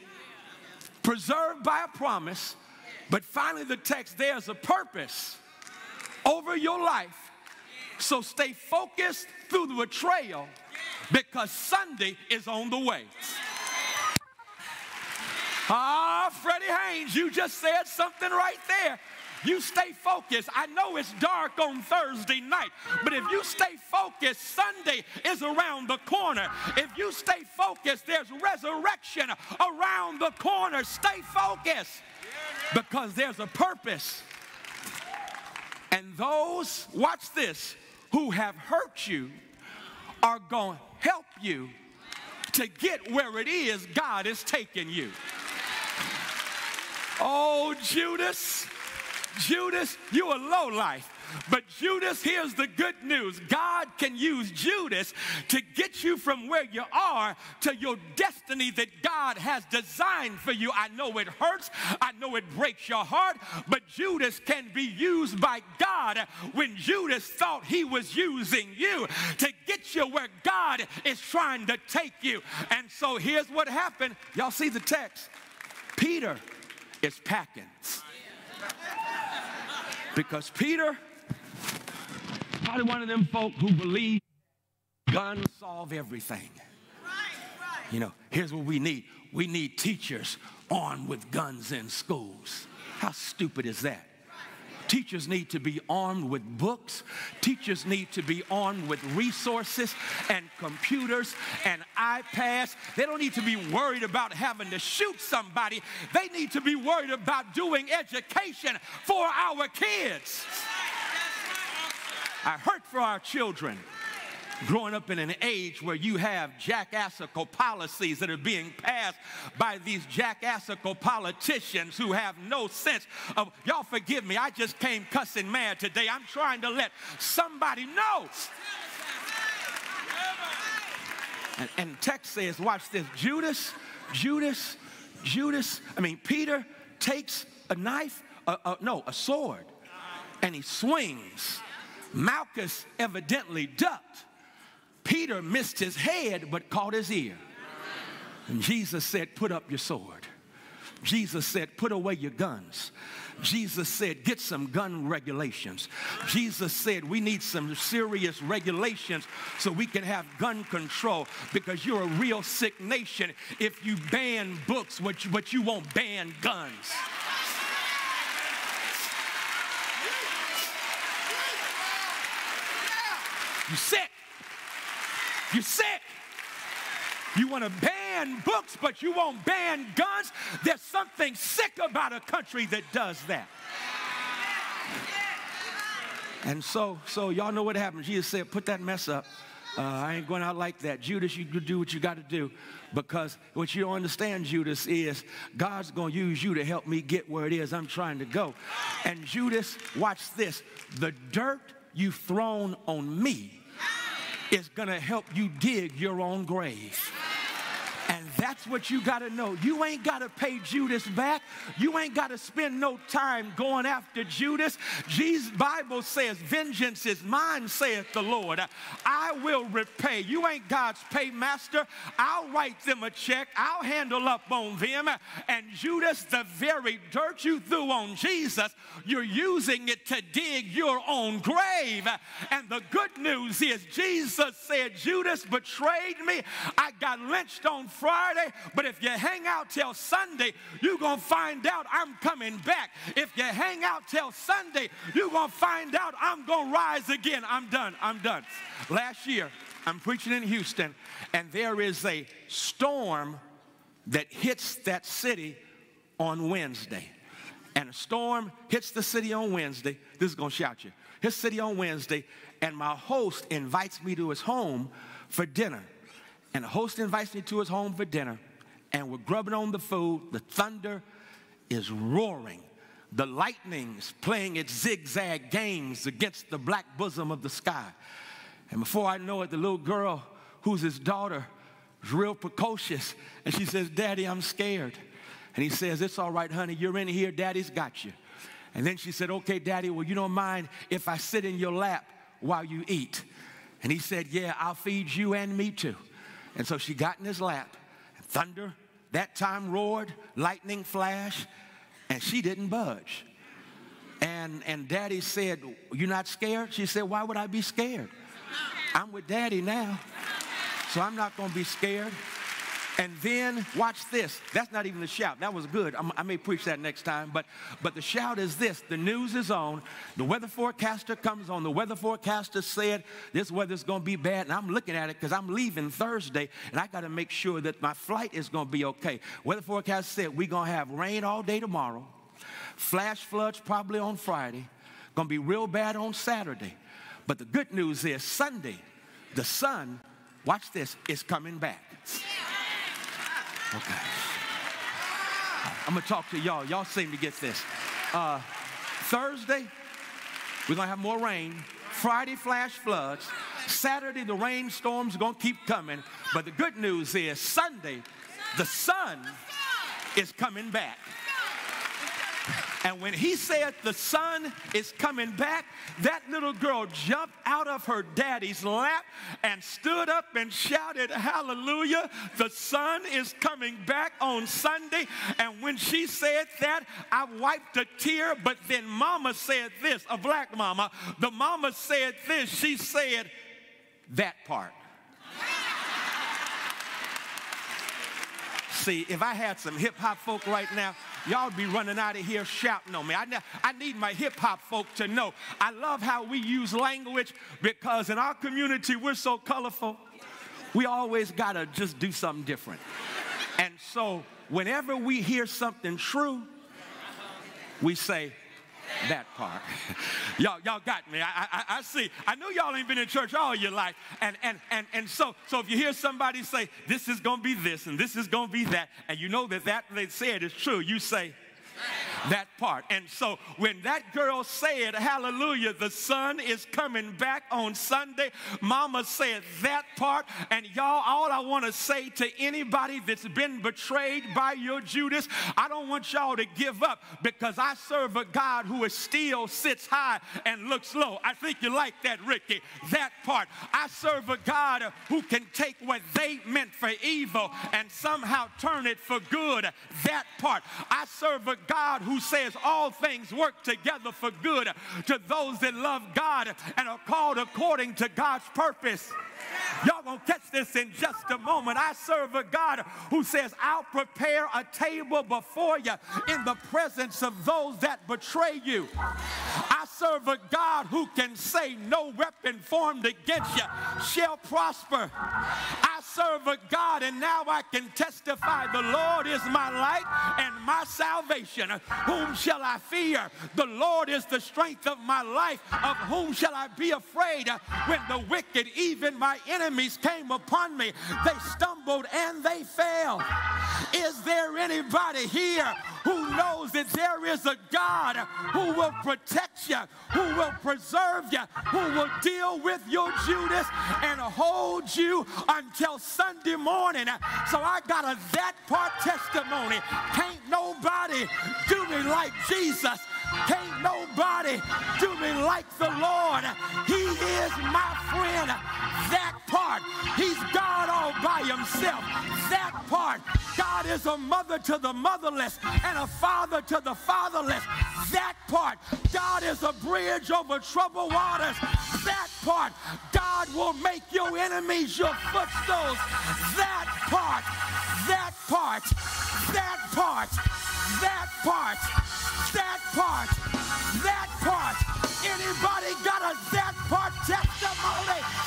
preserved by a promise, but finally the text there's a purpose over your life. So stay focused through the betrayal because Sunday is on the way. Ah, Freddy Haynes, you just said something right there. You stay focused. I know it's dark on Thursday night, but if you stay focused, Sunday is around the corner. If you stay focused, there's resurrection around the corner. Stay focused because there's a purpose. And those, watch this, who have hurt you are going to help you to get where it is God is taking you. Oh, Judas, Judas, you a low life. But Judas, here's the good news. God can use Judas to get you from where you are to your destiny that God has designed for you. I know it hurts. I know it breaks your heart, but Judas can be used by God when Judas thought he was using you to get you where God is trying to take you. And so here's what happened. Y'all see the text. Peter is packing. Because Peter, probably one of them folk who believe guns solve everything. You know, here's what we need we need teachers armed with guns in schools. How stupid is that? Teachers need to be armed with books. Teachers need to be armed with resources and computers and iPads. They don't need to be worried about having to shoot somebody. They need to be worried about doing education for our kids. I hurt for our children growing up in an age where you have jackassical policies that are being passed by these jackassical politicians who have no sense of, y'all forgive me, I just came cussing mad today. I'm trying to let somebody know. And, and text says, watch this Judas, Judas, Judas, I mean, Peter takes a knife, no, a sword, and he swings. Malchus evidently ducked. Peter missed his head but caught his ear. And Jesus said, Put up your sword. Jesus said, Put away your guns. Jesus said, Get some gun regulations. Jesus said, We need some serious regulations so we can have gun control because you're a real sick nation if you ban books, but you, but you won't ban guns. You sick. You sick. You want to ban books, but you won't ban guns. There's something sick about a country that does that. And so, so y'all know what happened. Jesus said, "Put that mess up." Uh, I ain't going out like that. Judas, you do what you got to do because what you don't understand, Judas, is God's going to use you to help me get where it is I'm trying to go. And Judas, watch this the dirt you've thrown on me is going to help you dig your own grave. That's what you got to know. You ain't got to pay Judas back. You ain't got to spend no time going after Judas. Jesus Bible says, "Vengeance is mine," saith the Lord. I will repay. You ain't God's paymaster. I'll write them a check. I'll handle up on them. And Judas, the very dirt you threw on Jesus, you're using it to dig your own grave. And the good news is, Jesus said, "Judas betrayed me. I got lynched on Friday, but if you hang out till Sunday, you're going to find out I'm coming back. If you hang out till Sunday, you're going to find out I'm going to rise again. I'm done. I'm done. Last year, I'm preaching in Houston, and there is a storm that hits that city on Wednesday. And a storm hits the city on Wednesday. This is going to shout you. His city on Wednesday, and my host invites me to his home for dinner. And the host invites me to his home for dinner, and we're grubbing on the food. The thunder is roaring. The lightning's playing its zigzag games against the black bosom of the sky. And before I know it, the little girl who's his daughter is real precocious, and she says, Daddy, I'm scared. And he says, It's all right, honey, you're in here, Daddy's got you. And then she said, Okay, Daddy, well, you don't mind if I sit in your lap while you eat. And he said, Yeah, I'll feed you and me too. And so she got in his lap Thunder that time roared, lightning flashed, and she didn't budge. And, and daddy said, You're not scared? She said, Why would I be scared? I'm with daddy now, so I'm not going to be scared. And then watch this. That's not even the shout. That was good. I'm, i may preach that next time. But but the shout is this: the news is on. The weather forecaster comes on. The weather forecaster said this weather's going to be bad, and I'm looking at it because I'm leaving Thursday, and I got to make sure that my flight is going to be okay. Weather forecaster said we're going to have rain all day tomorrow, flash floods probably on Friday, going to be real bad on Saturday. But the good news is Sunday, the sun, watch this, is coming back. Okay. I'm gonna talk to y'all. Y'all seem to get this. Uh, Thursday, we're gonna have more rain. Friday, flash floods. Saturday, the rainstorms are gonna keep coming. But the good news is Sunday, the sun is coming back. And when he said the sun is coming back, that little girl jumped out of her daddy's lap and stood up and shouted, Hallelujah, the sun is coming back on Sunday. And when she said that, I wiped a tear, but then mama said this, a black mama, the mama said this, she said, that part. See, if I had some hip hop folk right now, y'all would be running out of here shouting on me. I, I need my hip hop folk to know. I love how we use language because in our community, we're so colorful. We always got to just do something different. And so, whenever we hear something true, we say, that part. <laughs> y'all, y'all got me. I, I, I see. I know y'all ain't been in church all your life. And, and, and, and so, so if you hear somebody say, this is going to be this and this is going to be that, and you know that that they said is true, you say, that part. And so when that girl said, Hallelujah, the sun is coming back on Sunday, Mama said that part. And y'all, all I want to say to anybody that's been betrayed by your Judas, I don't want y'all to give up because I serve a God who is still sits high and looks low. I think you like that, Ricky. That part. I serve a God who can take what they meant for evil and somehow turn it for good. That part. I serve a God who says all things work together for good to those that love God and are called according to God's purpose. Y'all gonna catch this in just a moment. I serve a God who says, I'll prepare a table before you in the presence of those that betray you. I serve a God who can say, No weapon formed against you shall prosper. I serve a God, and now I can testify the Lord is my light and my salvation. Whom shall I fear? The Lord is the strength of my life. Of whom shall I be afraid? When the wicked, even my enemies, came upon me, they stumbled and they fell. Is there anybody here who knows that there is a God who will protect you, who will preserve you, who will deal with your Judas and hold you until Sunday morning? So I got a that part testimony. Can't nobody do me like Jesus. Can't nobody do me like the Lord. He is my friend. That part. He's God all by himself. That part. God is a mother to the motherless and a father to the fatherless. That part. God is a bridge over troubled waters. That part. God will make your enemies your footstools. That part. That part. That part. That part. That part. That part. Anybody got a that part testimony?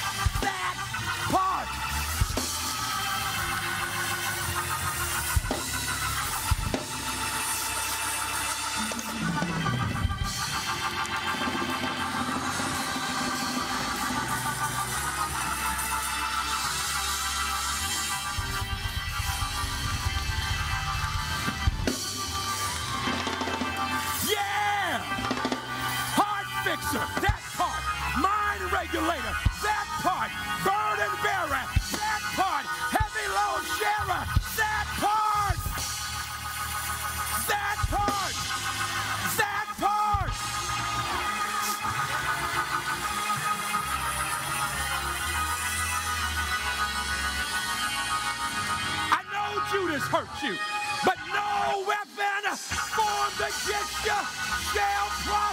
shall prosper.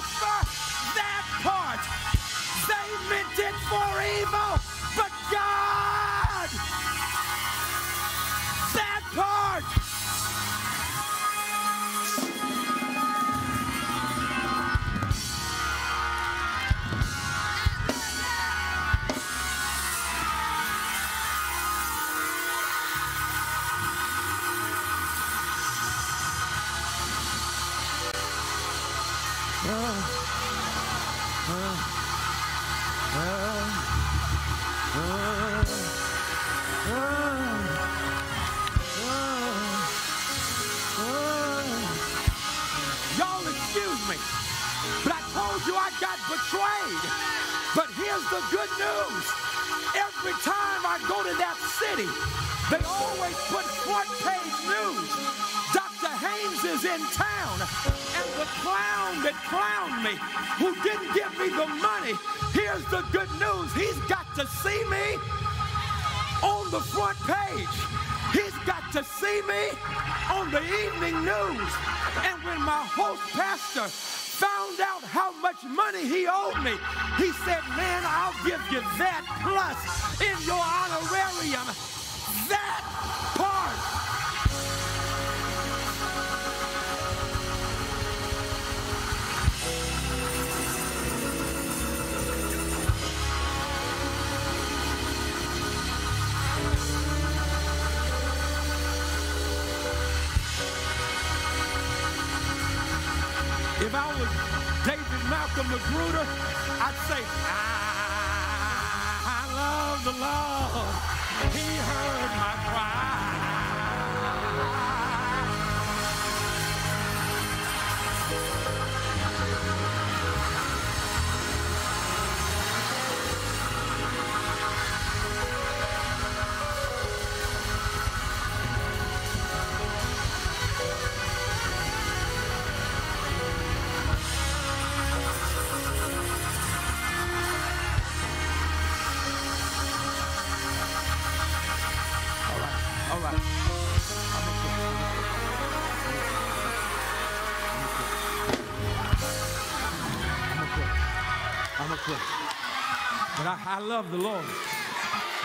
I love the Lord.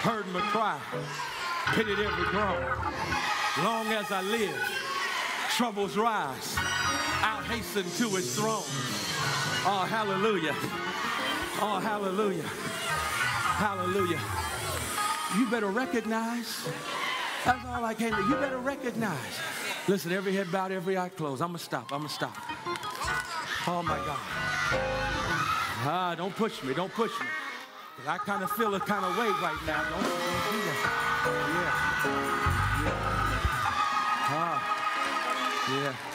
Heard my cry, pitied every groan. Long as I live, troubles rise. I'll hasten to his throne. Oh, hallelujah. Oh, hallelujah. Hallelujah. You better recognize. That's all I can do. You better recognize. Listen, every head bowed, every eye closed. I'm going to stop. I'm going to stop. Oh, my God. Ah, don't push me. Don't push me. I kind of feel a kind of way right now. Don't, do that. Yeah. Yeah. Ah. Yeah.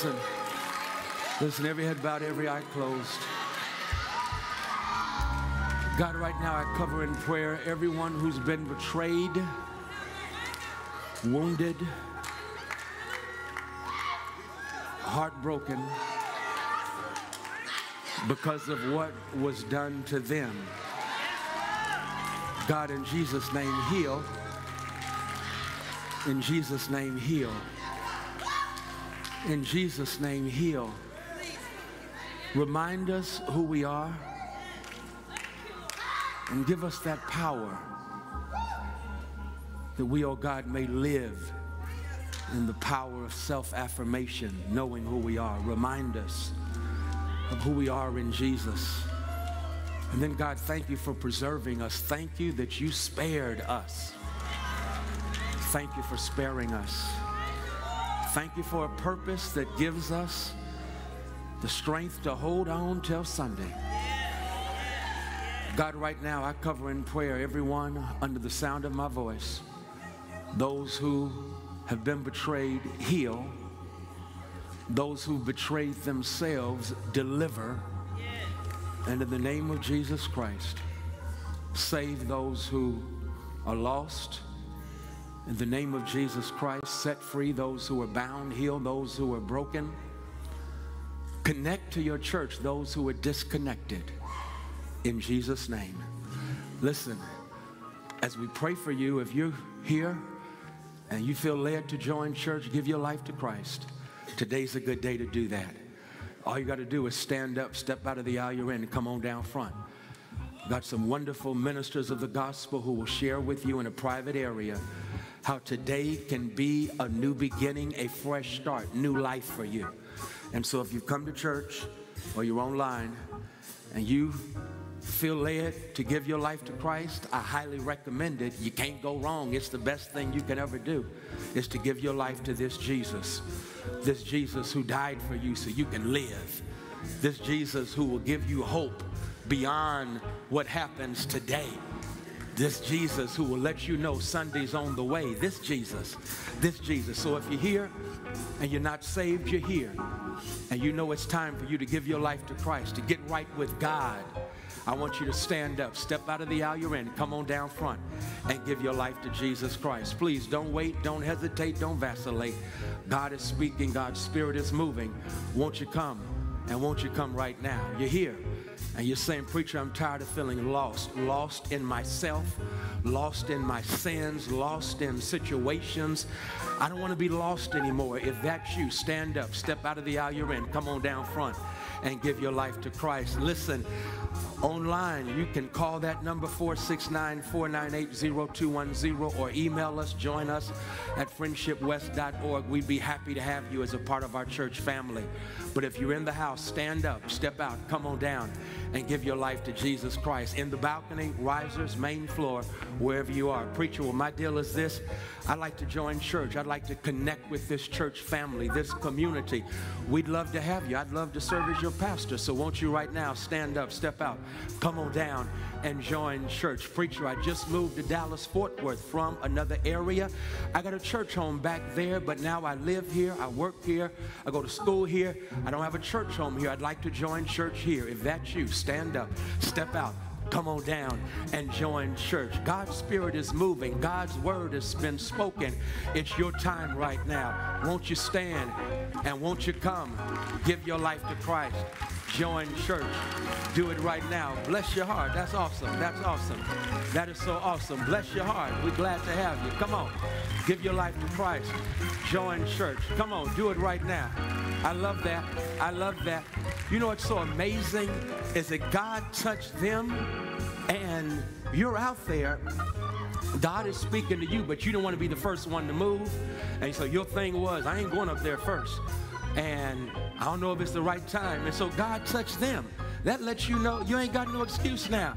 Listen, listen, every head bowed, every eye closed. God, right now I cover in prayer everyone who's been betrayed, wounded, heartbroken because of what was done to them. God, in Jesus' name, heal. In Jesus' name, heal. In Jesus' name, heal. Remind us who we are and give us that power that we, oh God, may live in the power of self affirmation, knowing who we are. Remind us of who we are in Jesus. And then, God, thank you for preserving us. Thank you that you spared us. Thank you for sparing us. Thank you for a purpose that gives us the strength to hold on till Sunday. God, right now, I cover in prayer everyone under the sound of my voice. Those who have been betrayed, heal. Those who betrayed themselves, deliver. And in the name of Jesus Christ, save those who are lost. In the name of Jesus Christ, set free those who are bound, heal those who are broken. Connect to your church those who are disconnected. In Jesus' name. Listen, as we pray for you, if you're here and you feel led to join church, give your life to Christ. Today's a good day to do that. All you got to do is stand up, step out of the aisle you're in, and come on down front. Got some wonderful ministers of the gospel who will share with you in a private area how today can be a new beginning, a fresh start, new life for you. And so if you've come to church or you're online and you feel led to give your life to Christ, I highly recommend it. You can't go wrong. It's the best thing you can ever do is to give your life to this Jesus. This Jesus who died for you so you can live. This Jesus who will give you hope beyond what happens today. This Jesus who will let you know Sunday's on the way. This Jesus. This Jesus. So if you're here and you're not saved, you're here. And you know it's time for you to give your life to Christ, to get right with God. I want you to stand up, step out of the aisle you're in, come on down front and give your life to Jesus Christ. Please don't wait, don't hesitate, don't vacillate. God is speaking, God's Spirit is moving. Won't you come? And won't you come right now? You're here. And you're saying, Preacher, I'm tired of feeling lost. Lost in myself, lost in my sins, lost in situations. I don't want to be lost anymore. If that's you, stand up, step out of the aisle you're in, come on down front and give your life to Christ. Listen, online, you can call that number 469 498 0210 or email us, join us at friendshipwest.org. We'd be happy to have you as a part of our church family. But if you're in the house, stand up, step out, come on down and give your life to Jesus Christ. In the balcony, risers, main floor, wherever you are. Preacher, well, my deal is this. I'd like to join church. I'd like to connect with this church family, this community. We'd love to have you. I'd love to serve as your pastor. So won't you right now stand up, step out, come on down and join church. Preacher, I just moved to Dallas, Fort Worth from another area. I got a church home back there, but now I live here, I work here, I go to school here. I don't have a church home here. I'd like to join church here. If that's you, stand up, step out come on down and join church. God's Spirit is moving. God's word has been spoken. It's your time right now. Won't you stand and won't you come? Give your life to Christ. Join church. Do it right now. Bless your heart. That's awesome. That's awesome. That is so awesome. Bless your heart. We're glad to have you. Come on. Give your life to Christ. Join church. Come on. Do it right now. I love that. I love that. You know what's so amazing is that God touched them and you're out there. God is speaking to you, but you don't want to be the first one to move. And so your thing was, I ain't going up there first. And I don't know if it's the right time. And so God touched them. That lets you know you ain't got no excuse now.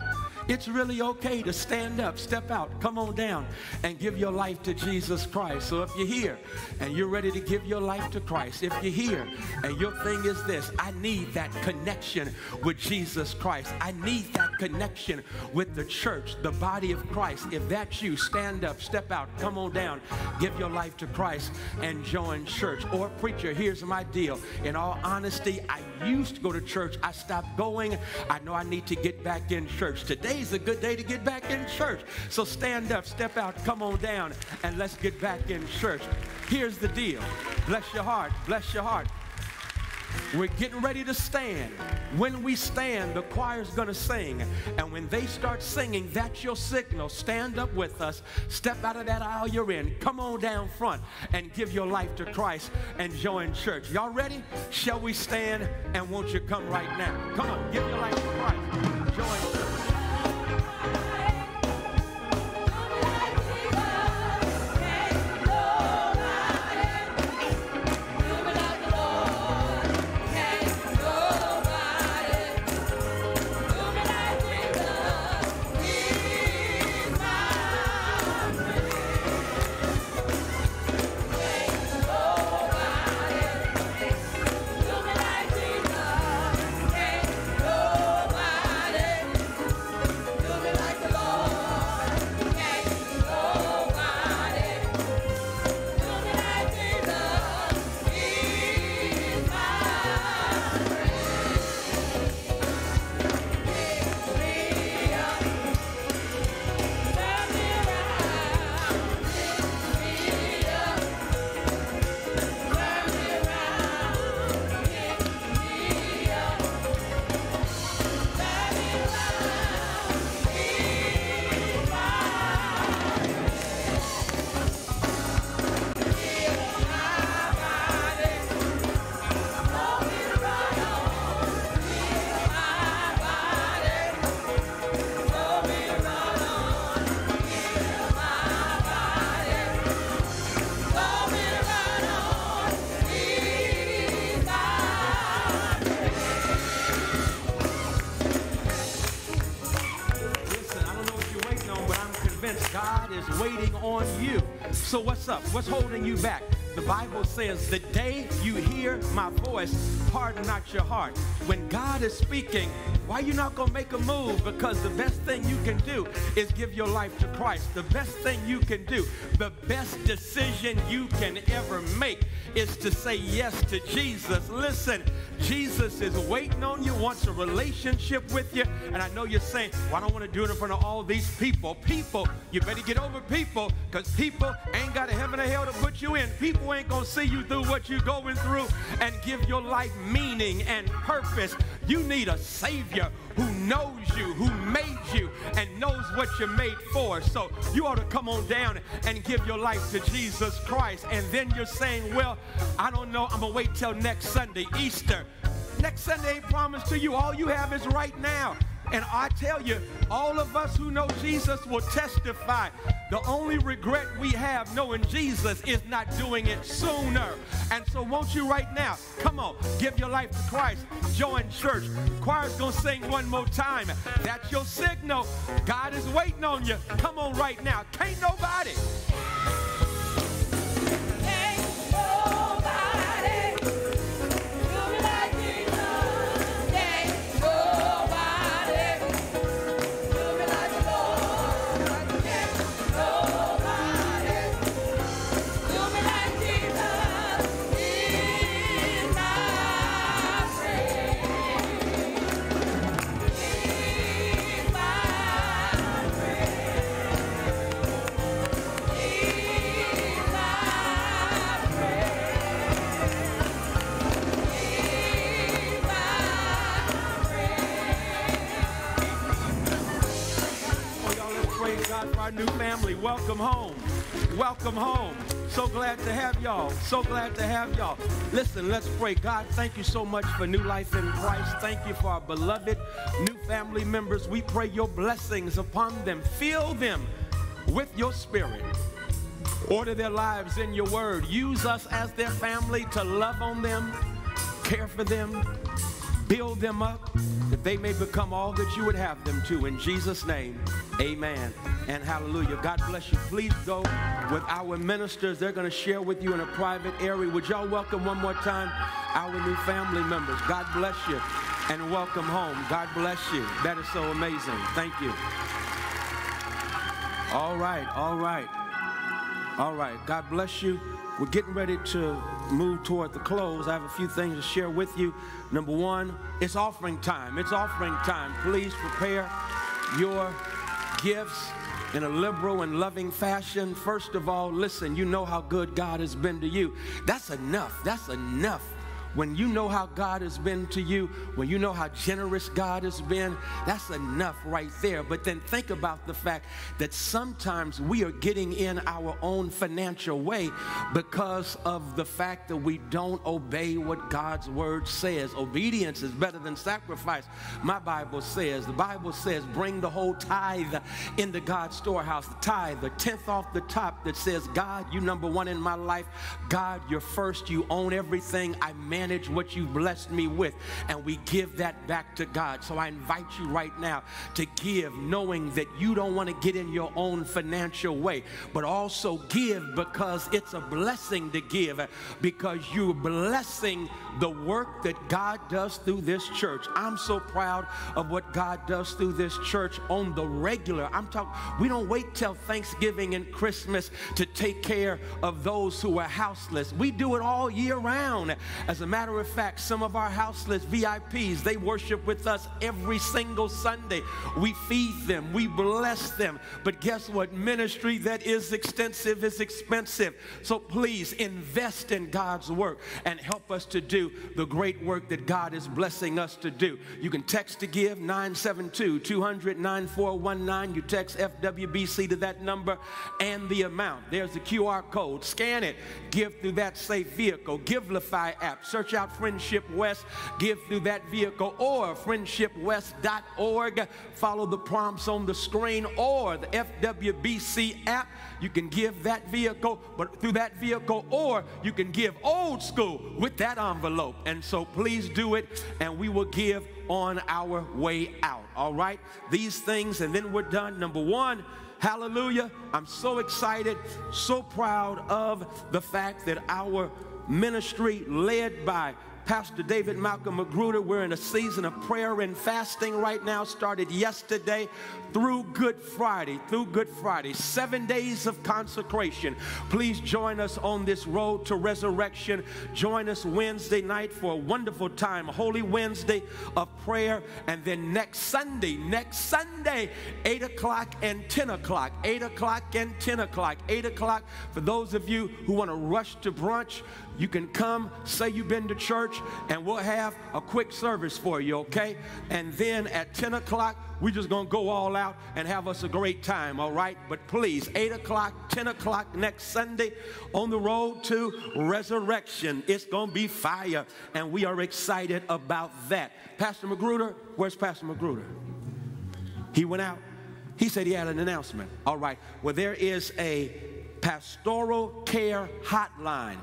It's really okay to stand up, step out, come on down, and give your life to Jesus Christ. So if you're here and you're ready to give your life to Christ, if you're here and your thing is this, I need that connection with Jesus Christ. I need that connection with the church, the body of Christ. If that's you, stand up, step out, come on down, give your life to Christ, and join church. Or, preacher, here's my deal. In all honesty, I used to go to church. I stopped going. I know I need to get back in church. Today's a good day to get back in church. So stand up, step out, come on down, and let's get back in church. Here's the deal. Bless your heart. Bless your heart. We're getting ready to stand. When we stand, the choir's going to sing. And when they start singing, that's your signal. Stand up with us. Step out of that aisle you're in. Come on down front and give your life to Christ and join church. Y'all ready? Shall we stand? And won't you come right now? Come on, give your life to Christ. Join church. Up? What's holding you back? The Bible says, the day you hear my voice, harden not your heart. God is speaking, why you not gonna make a move? Because the best thing you can do is give your life to Christ. The best thing you can do, the best decision you can ever make is to say yes to Jesus. Listen, Jesus is waiting on you, wants a relationship with you. And I know you're saying, well, I don't want to do it in front of all these people. People, you better get over people because people ain't got a heaven or hell to put you in. People ain't going to see you through what you're going through and give your life meaning and purpose. You need a Savior who knows you, who made you, and knows what you're made for. So you ought to come on down and give your life to Jesus Christ. And then you're saying, well, I don't know, I'm going to wait till next Sunday, Easter. Next Sunday ain't promised to you. All you have is right now. And I tell you, all of us who know Jesus will testify. The only regret we have knowing Jesus is not doing it sooner. And so won't you right now, come on, give your life to Christ, join church. Choir's gonna sing one more time. That's your signal. God is waiting on you. Come on right now. Can't nobody. Welcome home. Welcome home. So glad to have y'all. So glad to have y'all. Listen, let's pray. God, thank you so much for new life in Christ. Thank you for our beloved new family members. We pray your blessings upon them. Fill them with your spirit. Order their lives in your word. Use us as their family to love on them, care for them, build them up, that they may become all that you would have them to. In Jesus' name, amen and hallelujah. God bless you. Please go with our ministers. They're going to share with you in a private area. Would y'all welcome one more time our new family members? God bless you and welcome home. God bless you. That is so amazing. Thank you. All right, all right. All right, God bless you. We're getting ready to move toward the close. I have a few things to share with you. Number one, it's offering time. It's offering time. Please prepare your gifts in a liberal and loving fashion. First of all, listen, you know how good God has been to you. That's enough. That's enough when you know how God has been to you, when you know how generous God has been, that's enough right there. But then think about the fact that sometimes we are getting in our own financial way because of the fact that we don't obey what God's word says. Obedience is better than sacrifice. My Bible says, the Bible says, bring the whole tithe into God's storehouse. The tithe, the tenth off the top that says, God, you number one in my life. God, you're first. You own everything. I manage manage what you blessed me with, and we give that back to God. So I invite you right now to give, knowing that you don't want to get in your own financial way, but also give because it's a blessing to give, because you're blessing the work that God does through this church. I'm so proud of what God does through this church on the regular. I'm talking, we don't wait till Thanksgiving and Christmas to take care of those who are houseless. We do it all year round. As a matter of fact, some of our houseless VIPs, they worship with us every single Sunday. We feed them, we bless them. But guess what? Ministry that is extensive is expensive. So please invest in God's work and help us to do the great work that God is blessing us to do. You can text to give 972 200 9419. You text FWBC to that number and the amount. There's the QR code. Scan it. Give through that safe vehicle. Givelify app. Search search out Friendship West, give through that vehicle, or friendshipwest.org. Follow the prompts on the screen or the FWBC app. You can give that vehicle, but through that vehicle, or you can give old school with that envelope. And so please do it, and we will give on our way out. All right? These things, and then we're done. Number one, hallelujah. I'm so excited, so proud of the fact that our ministry led by Pastor David Malcolm Magruder. We're in a season of prayer and fasting right now, started yesterday through Good Friday, through Good Friday, seven days of consecration. Please join us on this road to resurrection. Join us Wednesday night for a wonderful time, Holy Wednesday of prayer. And then next Sunday, next Sunday, 8 o'clock and 10 o'clock, 8 o'clock and 10 o'clock, 8 o'clock. For those of you who want to rush to brunch, you can come, say you've been to church, and we'll have a quick service for you, okay? And then at 10 o'clock, we're just to go all out and have us a great time, all right? But please, 8 o'clock, 10 o'clock next Sunday on the road to resurrection. It's to be fire, and we are excited about that. Pastor Magruder, where's Pastor Magruder? He went out. He said he had an announcement. All right. Well, there is a pastoral care hotline.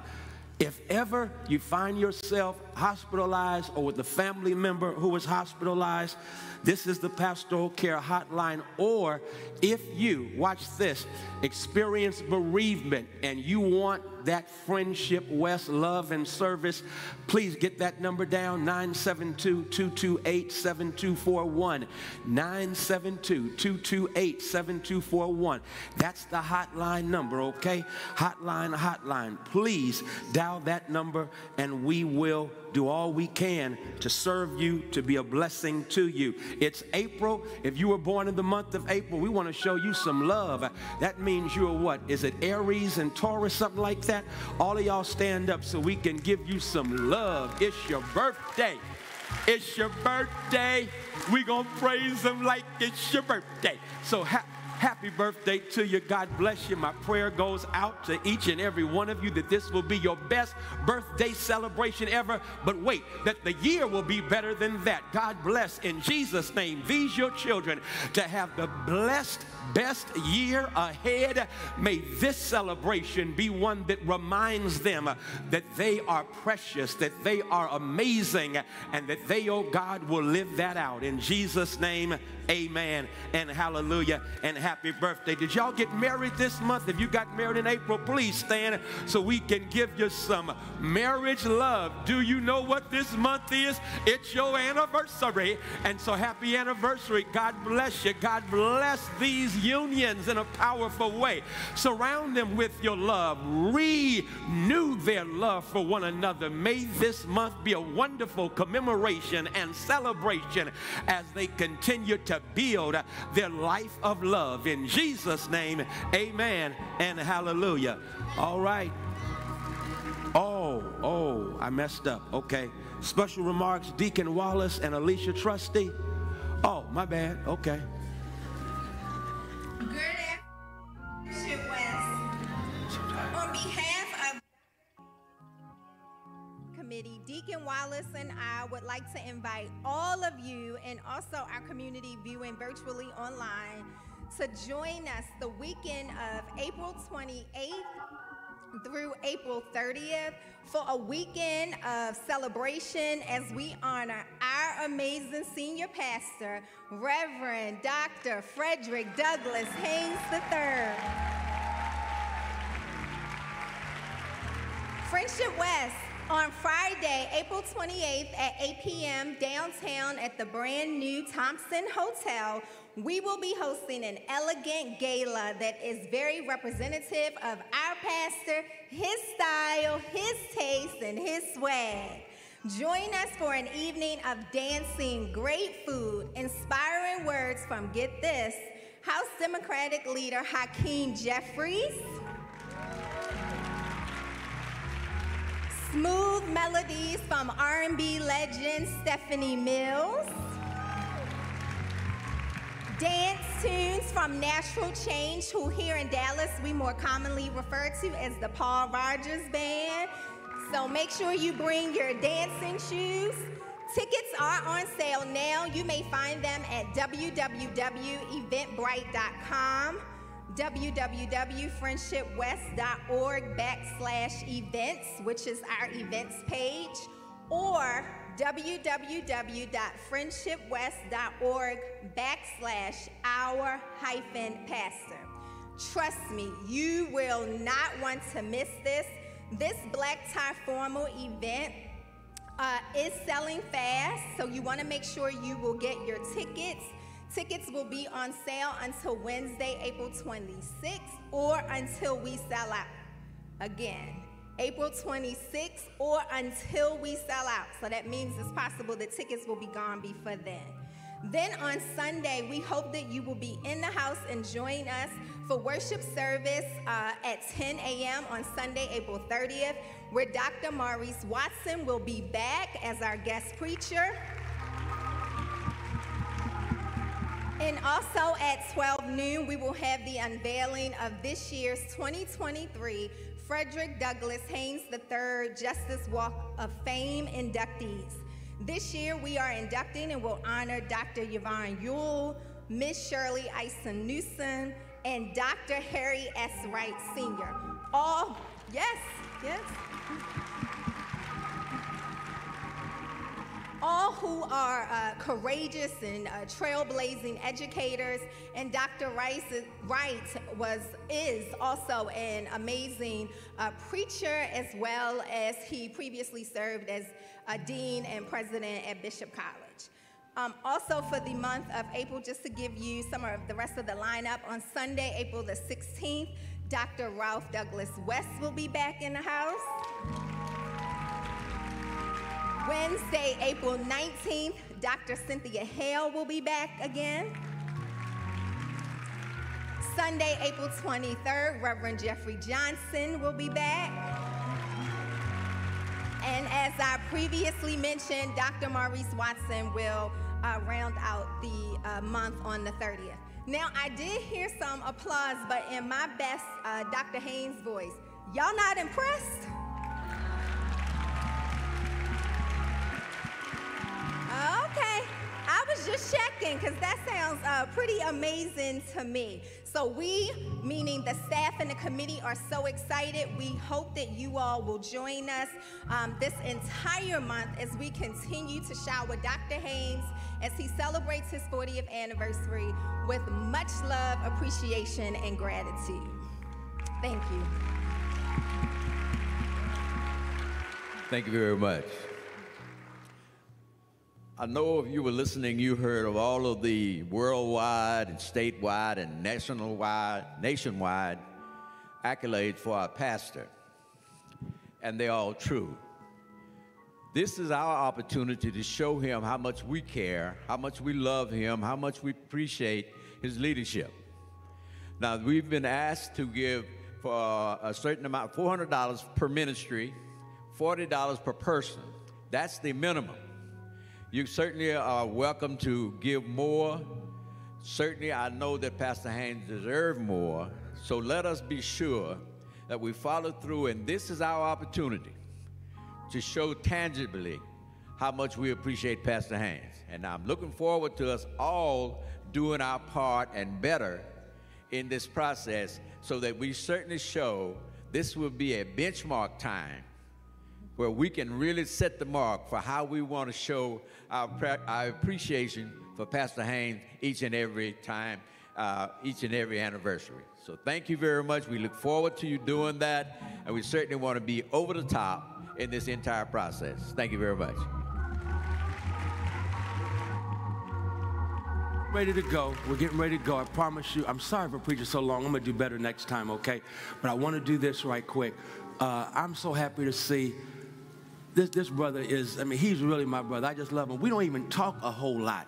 If ever you find yourself hospitalized or with a family member who is hospitalized, this is the pastoral care hotline. Or if you, watch this, experience bereavement and you want that Friendship West love and service, please get that number down 972 228 7241. 972 228 7241. That's the hotline number, okay? Hotline, hotline. Please dial that number and we will do all we can to serve you, to be a blessing to you. It's April. If you were born in the month of April, we want to show you some love. That means you're what? Is it Aries and Taurus, something like that? All of y'all stand up so we can give you some love. It's your birthday. It's your birthday. we going to praise him like it's your birthday. So, ha- Happy birthday to you. God bless you. My prayer goes out to each and every one of you that this will be your best birthday celebration ever. But wait, that the year will be better than that. God bless in Jesus' name these your children to have the blessed best year ahead. May this celebration be one that reminds them that they are precious, that they are amazing, and that they, oh God, will live that out. In Jesus' name, amen and hallelujah and happy birthday. Did y'all get married this month? If you got married in April, please stand so we can give you some marriage love. Do you know what this month is? It's your anniversary. And so happy anniversary. God bless you. God bless these unions in a powerful way. Surround them with your love. Renew their love for one another. May this month be a wonderful commemoration and celebration as they continue to build their life of love. In Jesus' name, amen and hallelujah. All right. Oh, oh, I messed up. Okay. Special remarks, Deacon Wallace and Alicia Trusty. Oh, my bad. Okay. Good afternoon, West. On behalf committee, Deacon Wallace and I would like to invite all of you and also our community viewing virtually online to join us the weekend of April 28th through April 30th for a weekend of celebration as we honor our amazing senior pastor, Reverend Dr. Frederick Douglass Haynes III. Friendship West on Friday, April 28th at 8 p.m. downtown at the brand new Thompson Hotel, we will be hosting an elegant gala that is very representative of our pastor, his style, his taste, and his swag. Join us for an evening of dancing, great food, inspiring words from, get this, House Democratic leader Hakeem Jeffries, smooth melodies from R&B legend Stephanie Mills, dance tunes from Natural Change, who here in Dallas we more commonly refer to as the Paul Rogers Band. So make sure you bring your dancing shoes. Tickets are on sale now. You may find them at www.eventbrite.com, www.friendshipwest.org backslash events, which is our events page, or www.friendshipwest.org backslash our hyphen pastor. Trust me, you will not want to miss this. This black tie formal event uh, is selling fast, so you want to make sure you will get your tickets. Tickets will be on sale until Wednesday, April 26th, or until we sell out. Again, April 26th, or until we sell out. So that means it's possible that tickets will be gone before then. Then on Sunday, we hope that you will be in the house and join us for worship service uh, at 10 a.m. on Sunday, April 30th, where Dr. Maurice Watson will be back as our guest preacher. And also at 12 noon, we will have the unveiling of this year's 2023 Frederick Douglass Haynes III Justice Walk of Fame inductees. This year, we are inducting and will honor Dr. Yvonne Ewell, Miss Shirley Ison Newsom, and Dr. Harry S. Wright Sr. All, yes, yes. All who are uh, courageous and uh, trailblazing educators. And Dr. Rice, Wright was, is also an amazing uh, preacher, as well as he previously served as a dean and president at Bishop College. Um, also for the month of April, just to give you some of the rest of the lineup, on Sunday, April the 16th, Dr. Ralph Douglas West will be back in the house. Wednesday, April 19th, Dr. Cynthia Hale will be back again. Sunday, April 23rd, Reverend Jeffrey Johnson will be back. And as I previously mentioned, Dr. Maurice Watson will uh, round out the uh, month on the 30th. Now, I did hear some applause, but in my best uh, Dr. Haynes voice, y'all not impressed? Okay, I was just checking because that sounds uh, pretty amazing to me. So, we, meaning the staff and the committee, are so excited. We hope that you all will join us um, this entire month as we continue to shower Dr. Haynes as he celebrates his 40th anniversary with much love, appreciation, and gratitude. Thank you. Thank you very much. I know if you were listening, you heard of all of the worldwide and statewide and nationwide, nationwide accolades for our pastor, and they're all true. This is our opportunity to show him how much we care, how much we love him, how much we appreciate his leadership. Now, we've been asked to give for a certain amount, $400 per ministry, $40 per person. That's the minimum. You certainly are welcome to give more. Certainly, I know that Pastor Haynes deserves more. So let us be sure that we follow through, and this is our opportunity to show tangibly how much we appreciate Pastor Haynes. And I'm looking forward to us all doing our part and better in this process so that we certainly show this will be a benchmark time where we can really set the mark for how we want to show our, our appreciation for Pastor Haynes each and every time, uh, each and every anniversary. So thank you very much. We look forward to you doing that, and we certainly want to be over the top in this entire process. Thank you very much. ready to go. We're getting ready to go. I promise you. I'm sorry for preaching so long. I'm going to do better next time, okay? But I want to do this right quick. Uh, I'm so happy to see this, this brother is, I mean, he's really my brother. I just love him. We don't even talk a whole lot.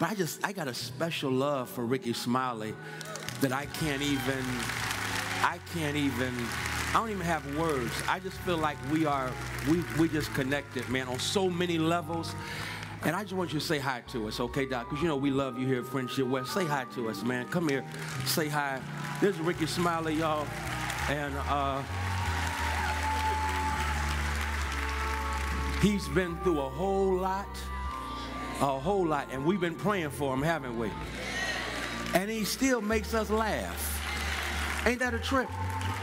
But I just, I got a special love for Ricky Smiley that I can't even, I can't even, I don't even have words. I just feel like we are, we, we just connected, man, on so many levels. And I just want you to say hi to us, okay, Doc? Because you know we love you here at Friendship West. Say hi to us, man. Come here, say hi. This is Ricky Smiley, y'all. And uh, he's been through a whole lot, a whole lot. And we've been praying for him, haven't we? And he still makes us laugh. Ain't that a trip?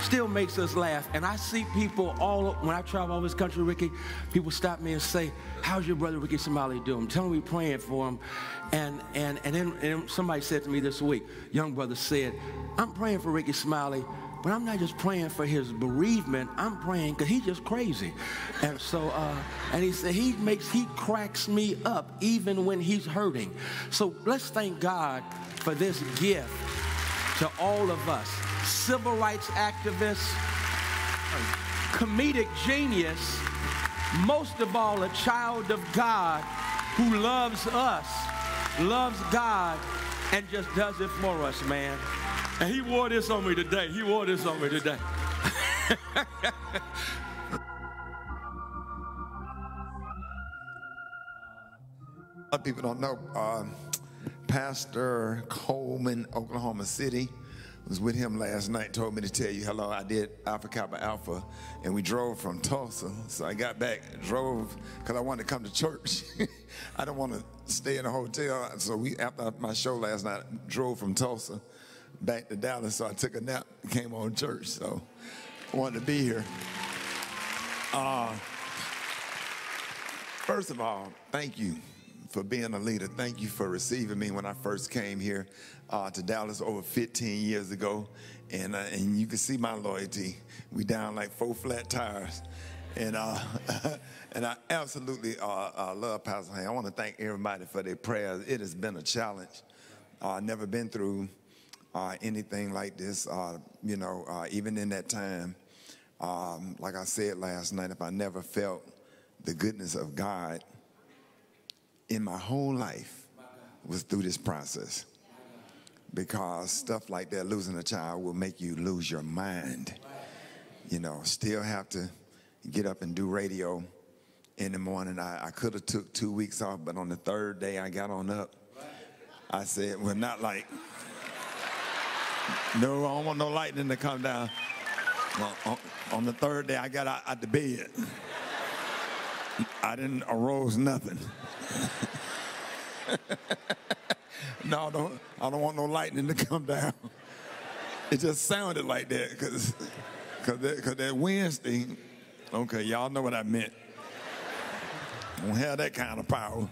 Still makes us laugh. And I see people all, when I travel all this country, Ricky, people stop me and say, how's your brother Ricky Smiley doing? Tell him we're praying for him. And, and, and then and somebody said to me this week, young brother said, I'm praying for Ricky Smiley, but I'm not just praying for his bereavement. I'm praying because he's just crazy. And so, uh, and he said, he makes, he cracks me up even when he's hurting. So let's thank God for this gift to all of us. Civil rights activists, comedic genius, most of all, a child of God who loves us, loves God, and just does it for us, man. And he wore this on me today. He wore this on me today. A lot of people don't know. Um, Pastor Coleman, Oklahoma City, was with him last night. Told me to tell you hello. I did Alpha Kappa Alpha, and we drove from Tulsa. So I got back, drove because I wanted to come to church. <laughs> I don't want to stay in a hotel. So we after my show last night, drove from Tulsa back to Dallas. So I took a nap, came on church. So I wanted to be here. Uh, first of all, thank you for being a leader. Thank you for receiving me when I first came here uh, to Dallas over 15 years ago. And, uh, and you can see my loyalty. We down like four flat tires. And, uh, <laughs> and I absolutely uh, uh, love Pastor Haynes. I want to thank everybody for their prayers. It has been a challenge. Uh, I've never been through uh, anything like this, uh, you know, uh, even in that time. Um, like I said last night, if I never felt the goodness of God in my whole life was through this process. Because stuff like that, losing a child, will make you lose your mind. You know, still have to get up and do radio in the morning. I, I could have took two weeks off, but on the third day I got on up. I said, well, not like, No, I don't want no lightning to come down. On, on- the third day, I got out, out the bed. I didn't arose nothing. <laughs> no, I don't, I don't want no lightning to come down. It just sounded like that because cause that, cause that Wednesday, okay, y'all know what I meant. I Don't have that kind of power.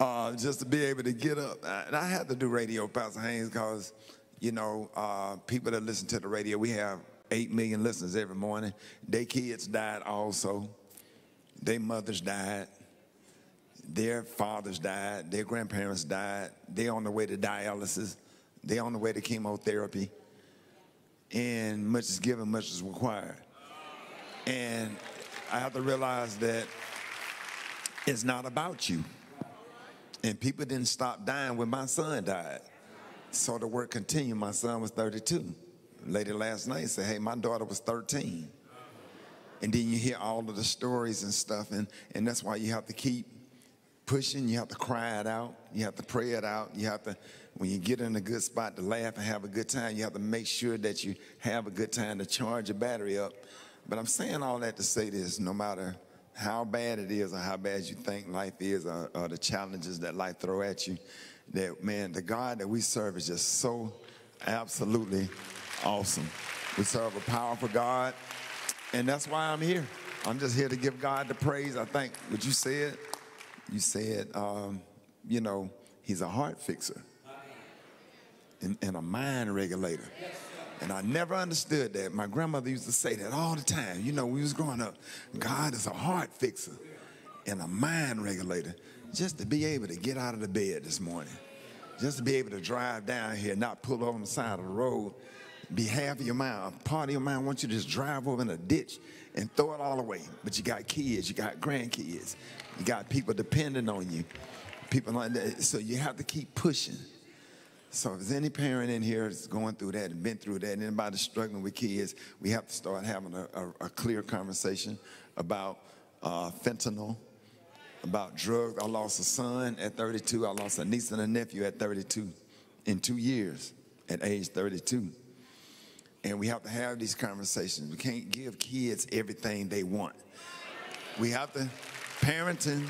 Uh, just to be able to get up. And I had to do radio, Pastor Haynes, because, you know, uh, people that listen to the radio, we have 8 million listeners every morning. Their kids died also. Their mothers died. Their fathers died. Their grandparents died. They're on the way to dialysis. They're on the way to chemotherapy. And much is given, much is required. And I have to realize that it's not about you. And people didn't stop dying when my son died. So the work continued. My son was 32. Lady last night said, hey, my daughter was 13. And then you hear all of the stories and stuff, and, and that's why you have to keep pushing. You have to cry it out. You have to pray it out. You have to, when you get in a good spot to laugh and have a good time, you have to make sure that you have a good time to charge your battery up. But I'm saying all that to say this no matter how bad it is or how bad you think life is or, or the challenges that life throw at you, that man, the God that we serve is just so absolutely awesome. We serve a powerful God, and that's why I'm here. I'm just here to give God the praise. I think what you said, you said, um, you know, he's a heart fixer and, and a mind regulator. And I never understood that. My grandmother used to say that all the time. You know, we was growing up. God is a heart fixer and a mind regulator. Just to be able to get out of the bed this morning, just to be able to drive down here, not pull over on the side of the road, be half of your mind, part of your mind wants you to just drive over in a ditch and throw it all away. But you got kids, you got grandkids, you got people depending on you, people like that. So you have to keep pushing. So if there's any parent in here that's going through that and been through that, and anybody struggling with kids, we have to start having a, a, a clear conversation about uh, fentanyl, about drugs. I lost a son at 32. I lost a niece and a nephew at 32 in two years at age 32. And we have to have these conversations. We can't give kids everything they want. We have to, parenting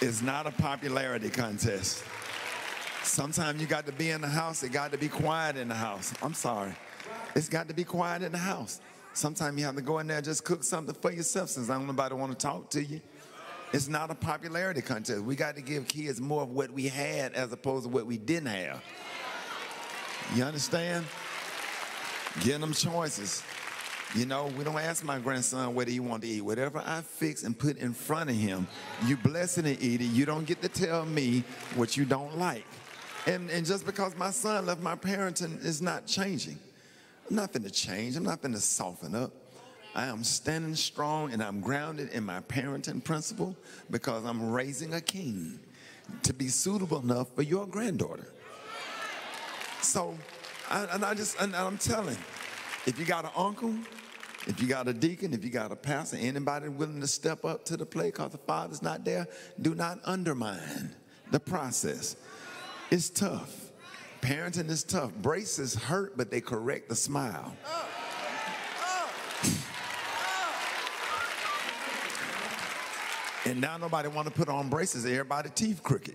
is not a popularity contest. Sometimes you got to be in the house, it got to be quiet in the house. I'm sorry. It's got to be quiet in the house. Sometimes you have to go in there and just cook something for yourself since I don't nobody want to talk to you. It's not a popularity contest. We got to give kids more of what we had as opposed to what we didn't have. You understand? Give them choices. You know, we don't ask my grandson what he want to eat. Whatever I fix and put in front of him, you bless it and eat it. You don't get to tell me what you don't like. And, and just because my son left my parenting is not changing. I'm not to change. I'm not going to soften up. I am standing strong and I'm grounded in my parenting principle because I'm raising a king to be suitable enough for your granddaughter. So, I, and I just, and I'm telling, if you got an uncle, if you got a deacon, if you got a pastor, anybody willing to step up to the plate because the father's not there, do not undermine the process. It's tough. Parenting is tough. Braces hurt, but they correct the smile. And now nobody want to put on braces. Everybody teeth crooked.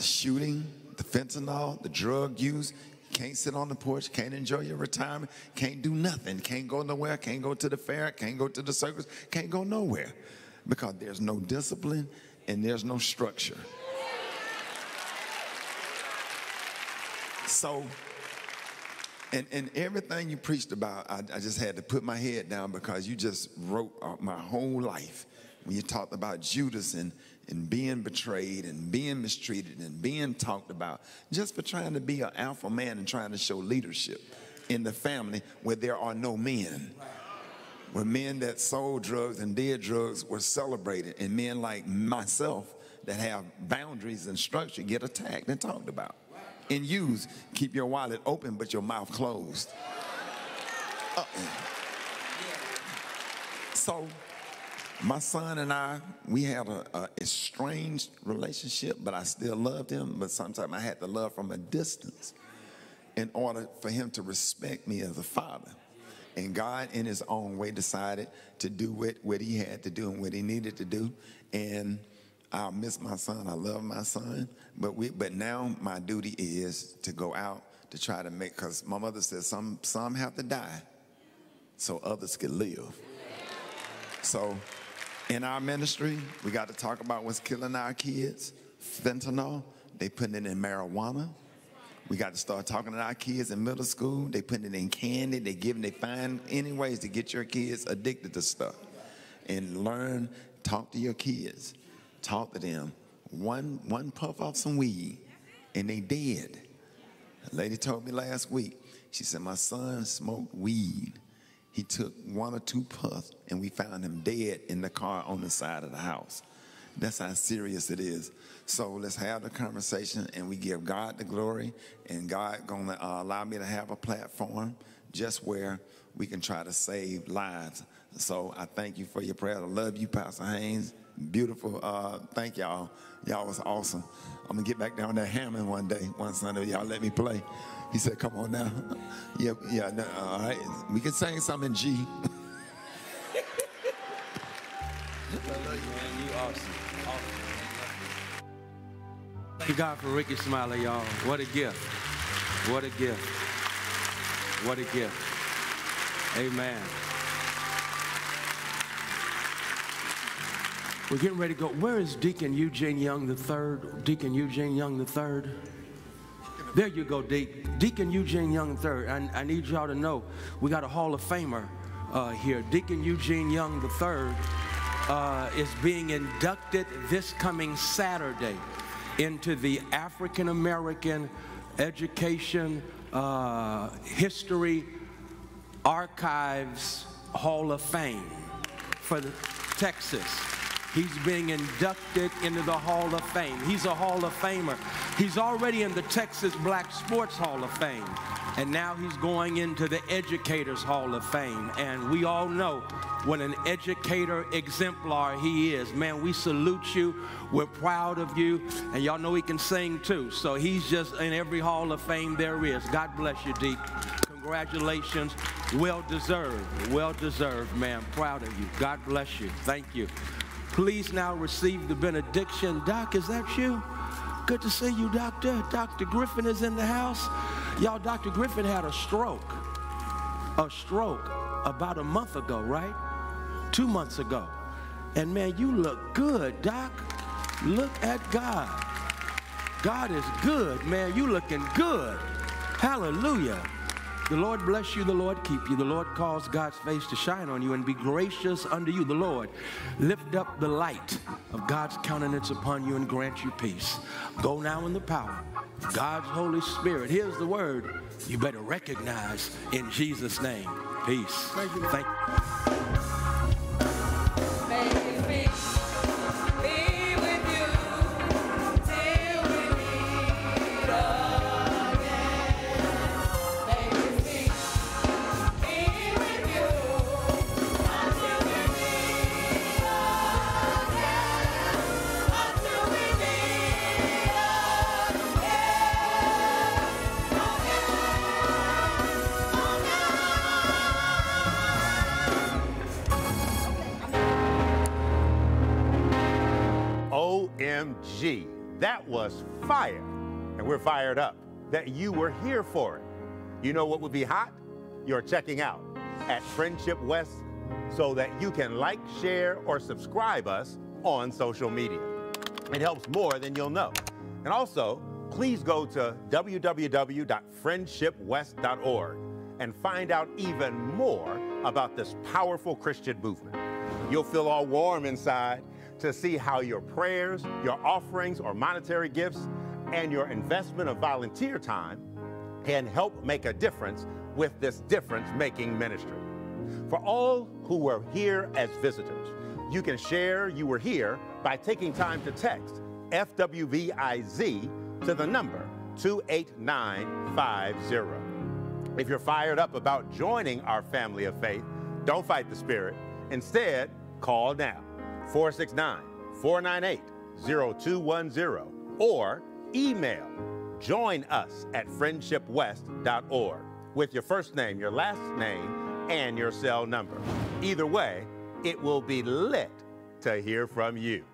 Shooting, the fentanyl, the drug use. Can't sit on the porch. Can't enjoy your retirement. Can't do nothing. Can't go nowhere. Can't go to the fair. Can't go to the circus. Can't go nowhere because there's no discipline and there's no structure. So, and, and everything you preached about, I, I just had to put my head down because you just wrote uh, my whole life when you talked about Judas and, and being betrayed and being mistreated and being talked about just for trying to be an alpha man and trying to show leadership in the family where there are no men. Where men that sold drugs and did drugs were celebrated, and men like myself that have boundaries and structure get attacked and talked about and used. Keep your wallet open, but your mouth closed. Uh-uh. So, my son and I, we had a, a estranged relationship, but I still loved him. But sometimes I had to love from a distance. in order for him to respect me as a father. And God, in his own way, decided to do what, what he had to do and what he needed to do. And I miss my son. I love my son. But we, but now my duty is to go out to try to make, because my mother says some, some have to die so others can live. So in our ministry, we got to talk about what's killing our kids. Fentanyl, they putting it in marijuana. We got to start talking to our kids in middle school. They putting it in candy. They giving, they find any ways to get your kids addicted to stuff. And learn, talk to your kids. Talk to them. One, one puff off some weed and they dead. A lady told me last week, she said, my son smoked weed. He took one or two puffs and we found him dead in the car on the side of the house. That's how serious it is. So let's have the conversation and we give God the glory and God gonna uh, allow me to have a platform just where we can try to save lives. So I thank you for your prayer. I love you, Pastor Haynes. Beautiful. Uh, thank y'all. Y'all was awesome. I'm gonna get back down there Hammond one day, one Sunday. Y'all let me play. He said, "Come on now." <laughs> yeah, yeah. No, all right. We can sing something in G. <laughs> Thank God for Ricky Smiley, y'all. What a gift. What a gift. What a gift. Amen. We're getting ready to go. Where is Deacon Eugene Young the third? Deacon Eugene Young the third. There you go, Deacon. Deacon Eugene Young III. I, I need y'all to know we got a Hall of Famer uh, here. Deacon Eugene Young III uh, is being inducted this coming Saturday into the African American Education uh, History Archives Hall of Fame for Texas. He's being inducted into the Hall of Fame. He's a Hall of Famer. He's already in the Texas Black Sports Hall of Fame. And now he's going into the Educators Hall of Fame. And we all know what an educator exemplar he is. Man, we salute you. We're proud of you. And y'all know he can sing too. So he's just in every Hall of Fame there is. God bless you, Deke. Congratulations. Well deserved. Well deserved, man. Proud of you. God bless you. Thank you. Please now receive the benediction. Doc, is that you? Good to see you, Doctor. Dr. Griffin is in the house. Y'all, Dr. Griffin had a stroke. A stroke about a month ago, right? Two months ago. And man, you look good, Doc. Look at God. God is good, man. You looking good. Hallelujah. The Lord bless you, the Lord keep you. The Lord cause God's face to shine on you and be gracious unto you. The Lord lift up the light of God's countenance upon you and grant you peace. Go now in the power of God's Holy Spirit. Here's the word you better recognize in Jesus' name. Peace. Thank you. Thank you. OMG. That was fire. And we're fired up that you were here for it. You know what would be hot? You're checking out at Friendship West so that you can like, share, or subscribe us on social media. It helps more than you'll know. And also, please go to www.friendshipwest.org and find out even more about this powerful Christian movement. You'll feel all warm inside to see how your prayers, your offerings or monetary gifts, and your investment of volunteer time can help make a difference with this difference making ministry. For all who were here as visitors, you can share you were here by taking time to text FWVIZ to the number 28950. If you're fired up about joining our family of faith, don't fight the spirit. Instead, call now 469 498 0210 or email join us at friendshipwest.org with your first name, your last name, and your cell number. Either way, it will be lit to hear from you.